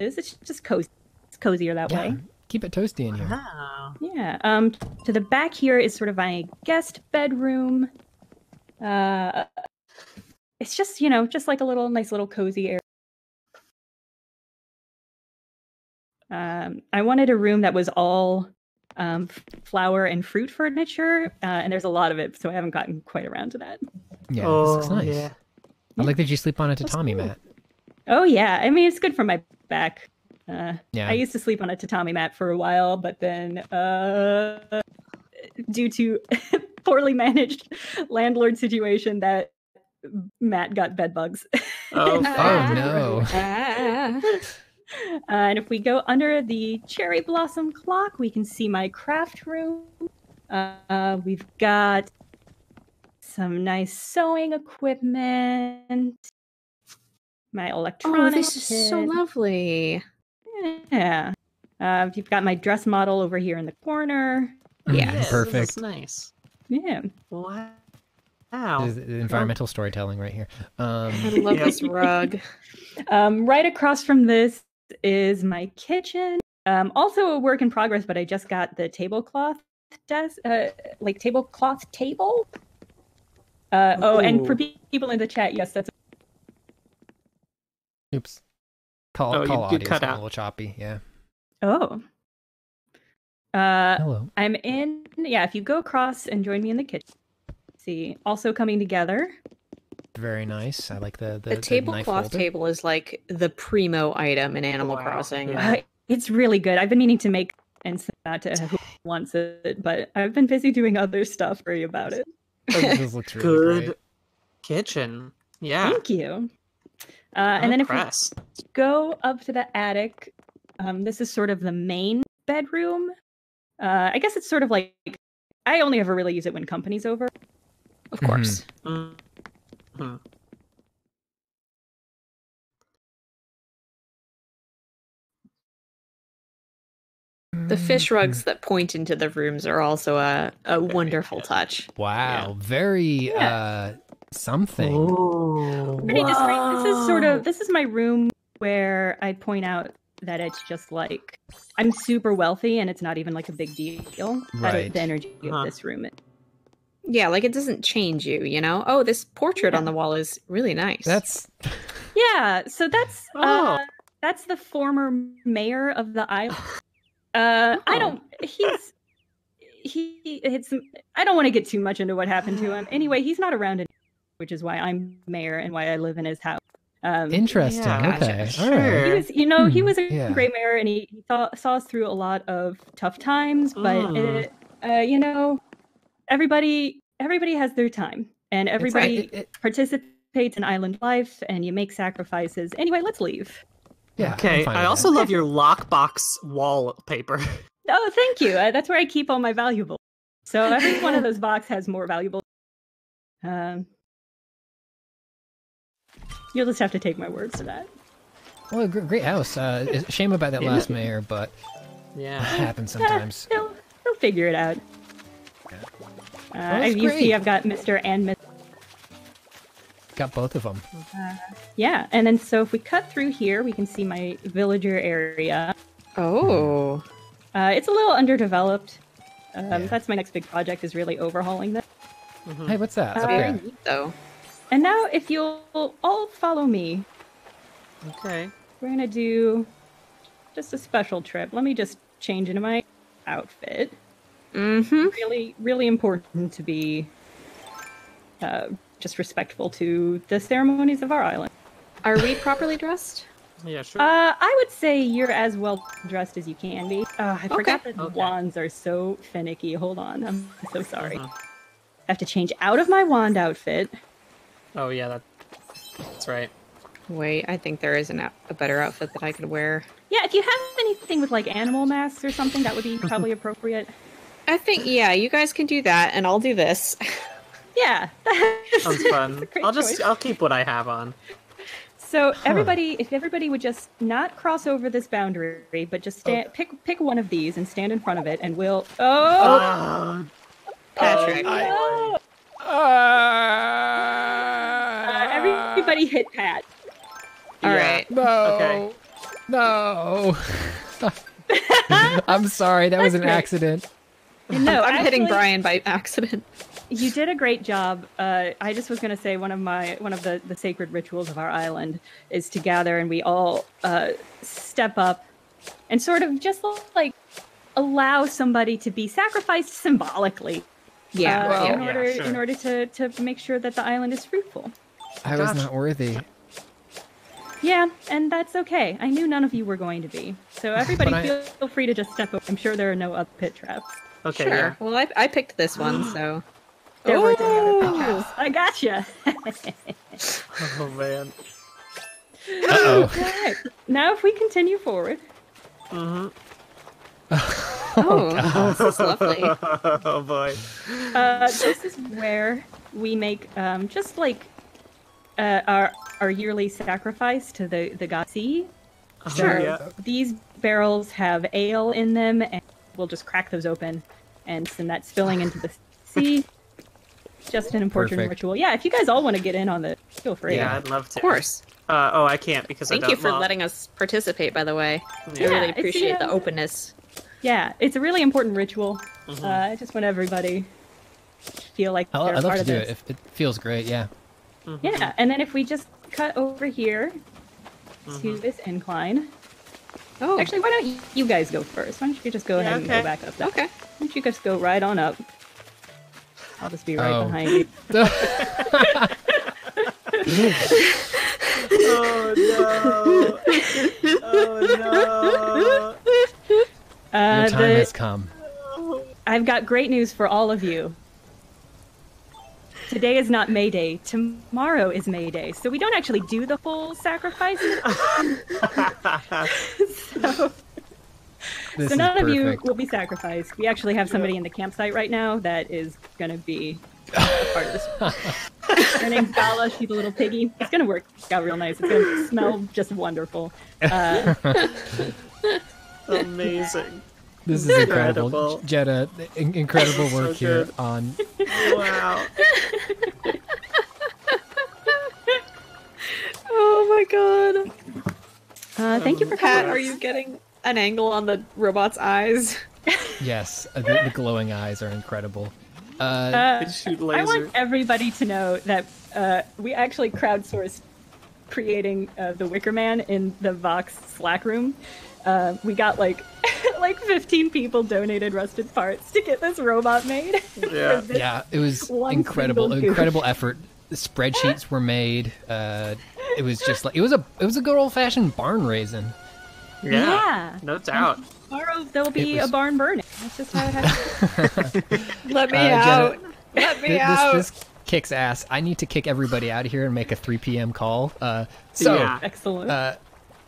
It's just cozy. It's cozier that Yeah, way. keep it toasty in here. Wow. Yeah. Um. To the back here is sort of my guest bedroom. Uh, it's just you know just like a little nice little cozy area. Um, I wanted a room that was all um, flower and fruit furniture, uh, and there's a lot of it, so I haven't gotten quite around to that. Yeah, oh, this looks nice. yeah. I like that you sleep on a tatami cool. mat. Oh yeah, I mean it's good for my back. Uh, Yeah. I used to sleep on a tatami mat for a while, but then uh, due to [LAUGHS] poorly managed landlord situation, that mat got bed bugs. [LAUGHS] Oh, [LAUGHS] oh no. Ah. [LAUGHS] Uh, and if we go under the cherry blossom clock, we can see my craft room. Uh, we've got some nice sewing equipment. My electronics. Oh, electronics. this is so lovely. Yeah. Uh, you've got my dress model over here in the corner. Yeah. Yes, Perfect. That's nice. Yeah. Wow. Wow. This is environmental storytelling right here. Um, I love Yep. this [LAUGHS] rug. Um, right across from this is my kitchen. Um, also a work in progress, but I just got the tablecloth desk, uh, like tablecloth table. Uh, oh, and for pe- people in the chat, yes, that's oops. Call Oh, call you audio cut a little choppy. Yeah. oh. Uh, Hello. I'm in. Yeah, if you go across and join me in the kitchen. See, also coming together. Very nice. I like the the, The, tablecloth table is like the primo item in Animal Wow. Crossing. Yeah. Uh, it's really good. I've been meaning to make and send that to who wants it, but I've been busy doing other stuff. Worry about it. this [LAUGHS] looks really Good great. kitchen. Yeah. Thank you. Uh, and then if we go up to the attic, um, this is sort of the main bedroom. Uh, I guess it's sort of like I only ever really use it when company's over. Of course. Mm. Mhm. The fish rugs that point into the rooms are also a, a wonderful touch. Wow, very Yeah. uh something. Ooh. Pretty discreet. This is sort of this is my room where I point out that it's just like I'm super wealthy and it's not even like a big deal. That Right. the energy Uh-huh. of this room. Yeah, like it doesn't change you, you know? Oh, this portrait on the wall is really nice. That's [LAUGHS] Yeah, so that's Oh. uh, that's the former mayor of the [LAUGHS] island. Uh, I Oh. don't. He's he. It's. I don't want to get too much into what happened to him. Anyway, he's not around, anymore, which is why I'm mayor and why I live in his house. Um, interesting. Yeah, gotcha. okay. All Sure. he was, you know, he Hmm, was a yeah. great mayor, and he, he saw, saw us through a lot of tough times. But Mm. it, uh, you know, everybody everybody has their time, and It's- everybody it- it- participates in island life, and you make sacrifices. Anyway, let's leave. yeah. Okay, I also that. love your lockbox wallpaper. [LAUGHS] Oh, thank you. Uh, that's where I keep all my valuables. So [LAUGHS] every one of those boxes has more valuables. Um, you'll just have to take my words for that. Well, a great house. Uh, shame about that last mayor, but it [LAUGHS] Yeah. happens sometimes. They'll, they'll figure it out. Uh, that's as you see. I've got Mr. and Miss. Got both of them. Yeah, and then so if we cut through here, we can see my villager area. Oh. Uh, it's a little underdeveloped. Um, Yeah. That's my next big project is really overhauling this. Hey, what's that? Uh, Very there. neat, though. And now, if you'll all follow me, Okay. we're gonna do just a special trip. Let me just change into my outfit. Mm-hmm. Really, really important to be uh, just respectful to the ceremonies of our island. Are we properly dressed? Yeah, sure. Uh, I would say you're as well dressed as you can be. Uh, I forgot that Okay. wands are so finicky. Hold on, I'm so sorry. Uh-huh. I have to change out of my wand outfit. Oh yeah, that, that's right. Wait, I think there is an, a better outfit that I could wear. Yeah, if you have anything with like animal masks or something, that would be probably [LAUGHS] appropriate. I think, yeah, you guys can do that, and I'll do this. [LAUGHS] Yeah. [LAUGHS] Sounds fun. a I'll just choice. I'll keep what I have on. So everybody, if everybody would just not cross over this boundary, but just stand, pick pick one of these and stand in front of it, and we'll. Oh, Ah, Patrick. no! Uh, Uh, everybody hit Pat. All yeah. right. No. Okay. No. [LAUGHS] I'm sorry. That was an great. accident. [LAUGHS] No, I'm hitting Brian by accident. You did a great job. Uh, I just was going to say one of my one of the the sacred rituals of our island is to gather and we all uh, step up and sort of just like allow somebody to be sacrificed symbolically. Yeah. uh, Well- in Yeah, order sure. in order to to make sure that the island is fruitful. I was not worthy. Yeah, and that's okay. I knew none of you were going to be. So [SIGHS] everybody But I- feel, feel free to just step up. I'm sure there are no other pit traps. Okay. sure. Yeah. Well, I, I picked this one, [GASPS] so. There were no other Ooh. pit traps. I gotcha. [LAUGHS] Oh man. [GASPS] Uh-oh. Alright, Now if we continue forward, hmm [LAUGHS] Oh, [LAUGHS] this is lovely. oh boy. Uh, this is where we make um, just like uh, our our yearly sacrifice to the the god sea. Sure. Oh, yeah. These barrels have ale in them, and we'll just crack those open and send that spilling into the sea. Just an important Perfect. ritual. Yeah, if you guys all want to get in on it, feel free. Yeah, I'd love to. Of course. Uh, oh, I can't because Thank I you don't for well, letting us participate, by the way. I Yeah. really appreciate yeah. the openness. Yeah, it's a really important ritual. Mhm. Uh, I just want everybody to feel like I'll, they're I'd a love part to of do this. it. If it feels great, yeah. Mhm. Yeah, and then if we just cut over here to Mhm. this incline. Oh, Actually, why don't you, you guys go first? Why don't you just go Yeah, ahead and okay. go back up? There? okay. Why don't you just go right on up? I'll just be right Oh. behind you. [LAUGHS] [LAUGHS] Oh no! Oh [LAUGHS] Uh, Your time the- has come. I've got great news for all of you. Today is not May Day. Tomorrow is May Day. So we don't actually do the full sacrifice. [LAUGHS] [LAUGHS] so so none of you will be sacrificed. We actually have somebody in the campsite right now that is going to be part of this. [LAUGHS] Her name's Gala. She's a little piggy. It's going to work out real nice. It's going to smell just wonderful. Uh, Amazing! This is incredible. Incredible. Jenna, in- incredible [LAUGHS] So work here on. [LAUGHS] Wow! [LAUGHS] Oh my god. uh, thank you for Pat, are you getting an angle on the robot's eyes? Yes, uh, the, the glowing eyes are incredible. Uh, Uh, They shoot I want everybody to know that uh, we actually crowdsourced creating uh, the Wicker Man in the Vox Slack room. Uh, we got like [LAUGHS] like 15 people donated rusted parts to get this robot made. [LAUGHS] Yeah. yeah, it was incredible. Incredible effort. The spreadsheets were made. Uh, it was just like it was a it was a good old fashioned barn raising. Yeah. Yeah. No doubt. Tomorrow there'll be was- a barn burning. That's just how it happens. [LAUGHS] Let me Uh, Jenna, out. Let me Th- out. This, this kicks ass. I need to kick everybody out of here and make a 3 p.m. call. Uh, so Yeah. Excellent.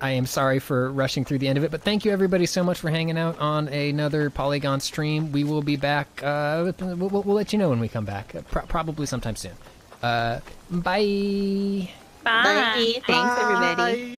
I am sorry for rushing through the end of it, but thank you everybody so much for hanging out on another Polygon stream. We will be back. Uh, we'll, we'll, we'll let you know when we come back, uh, pro- probably sometime soon. Uh, bye. Bye. Thanks, everybody.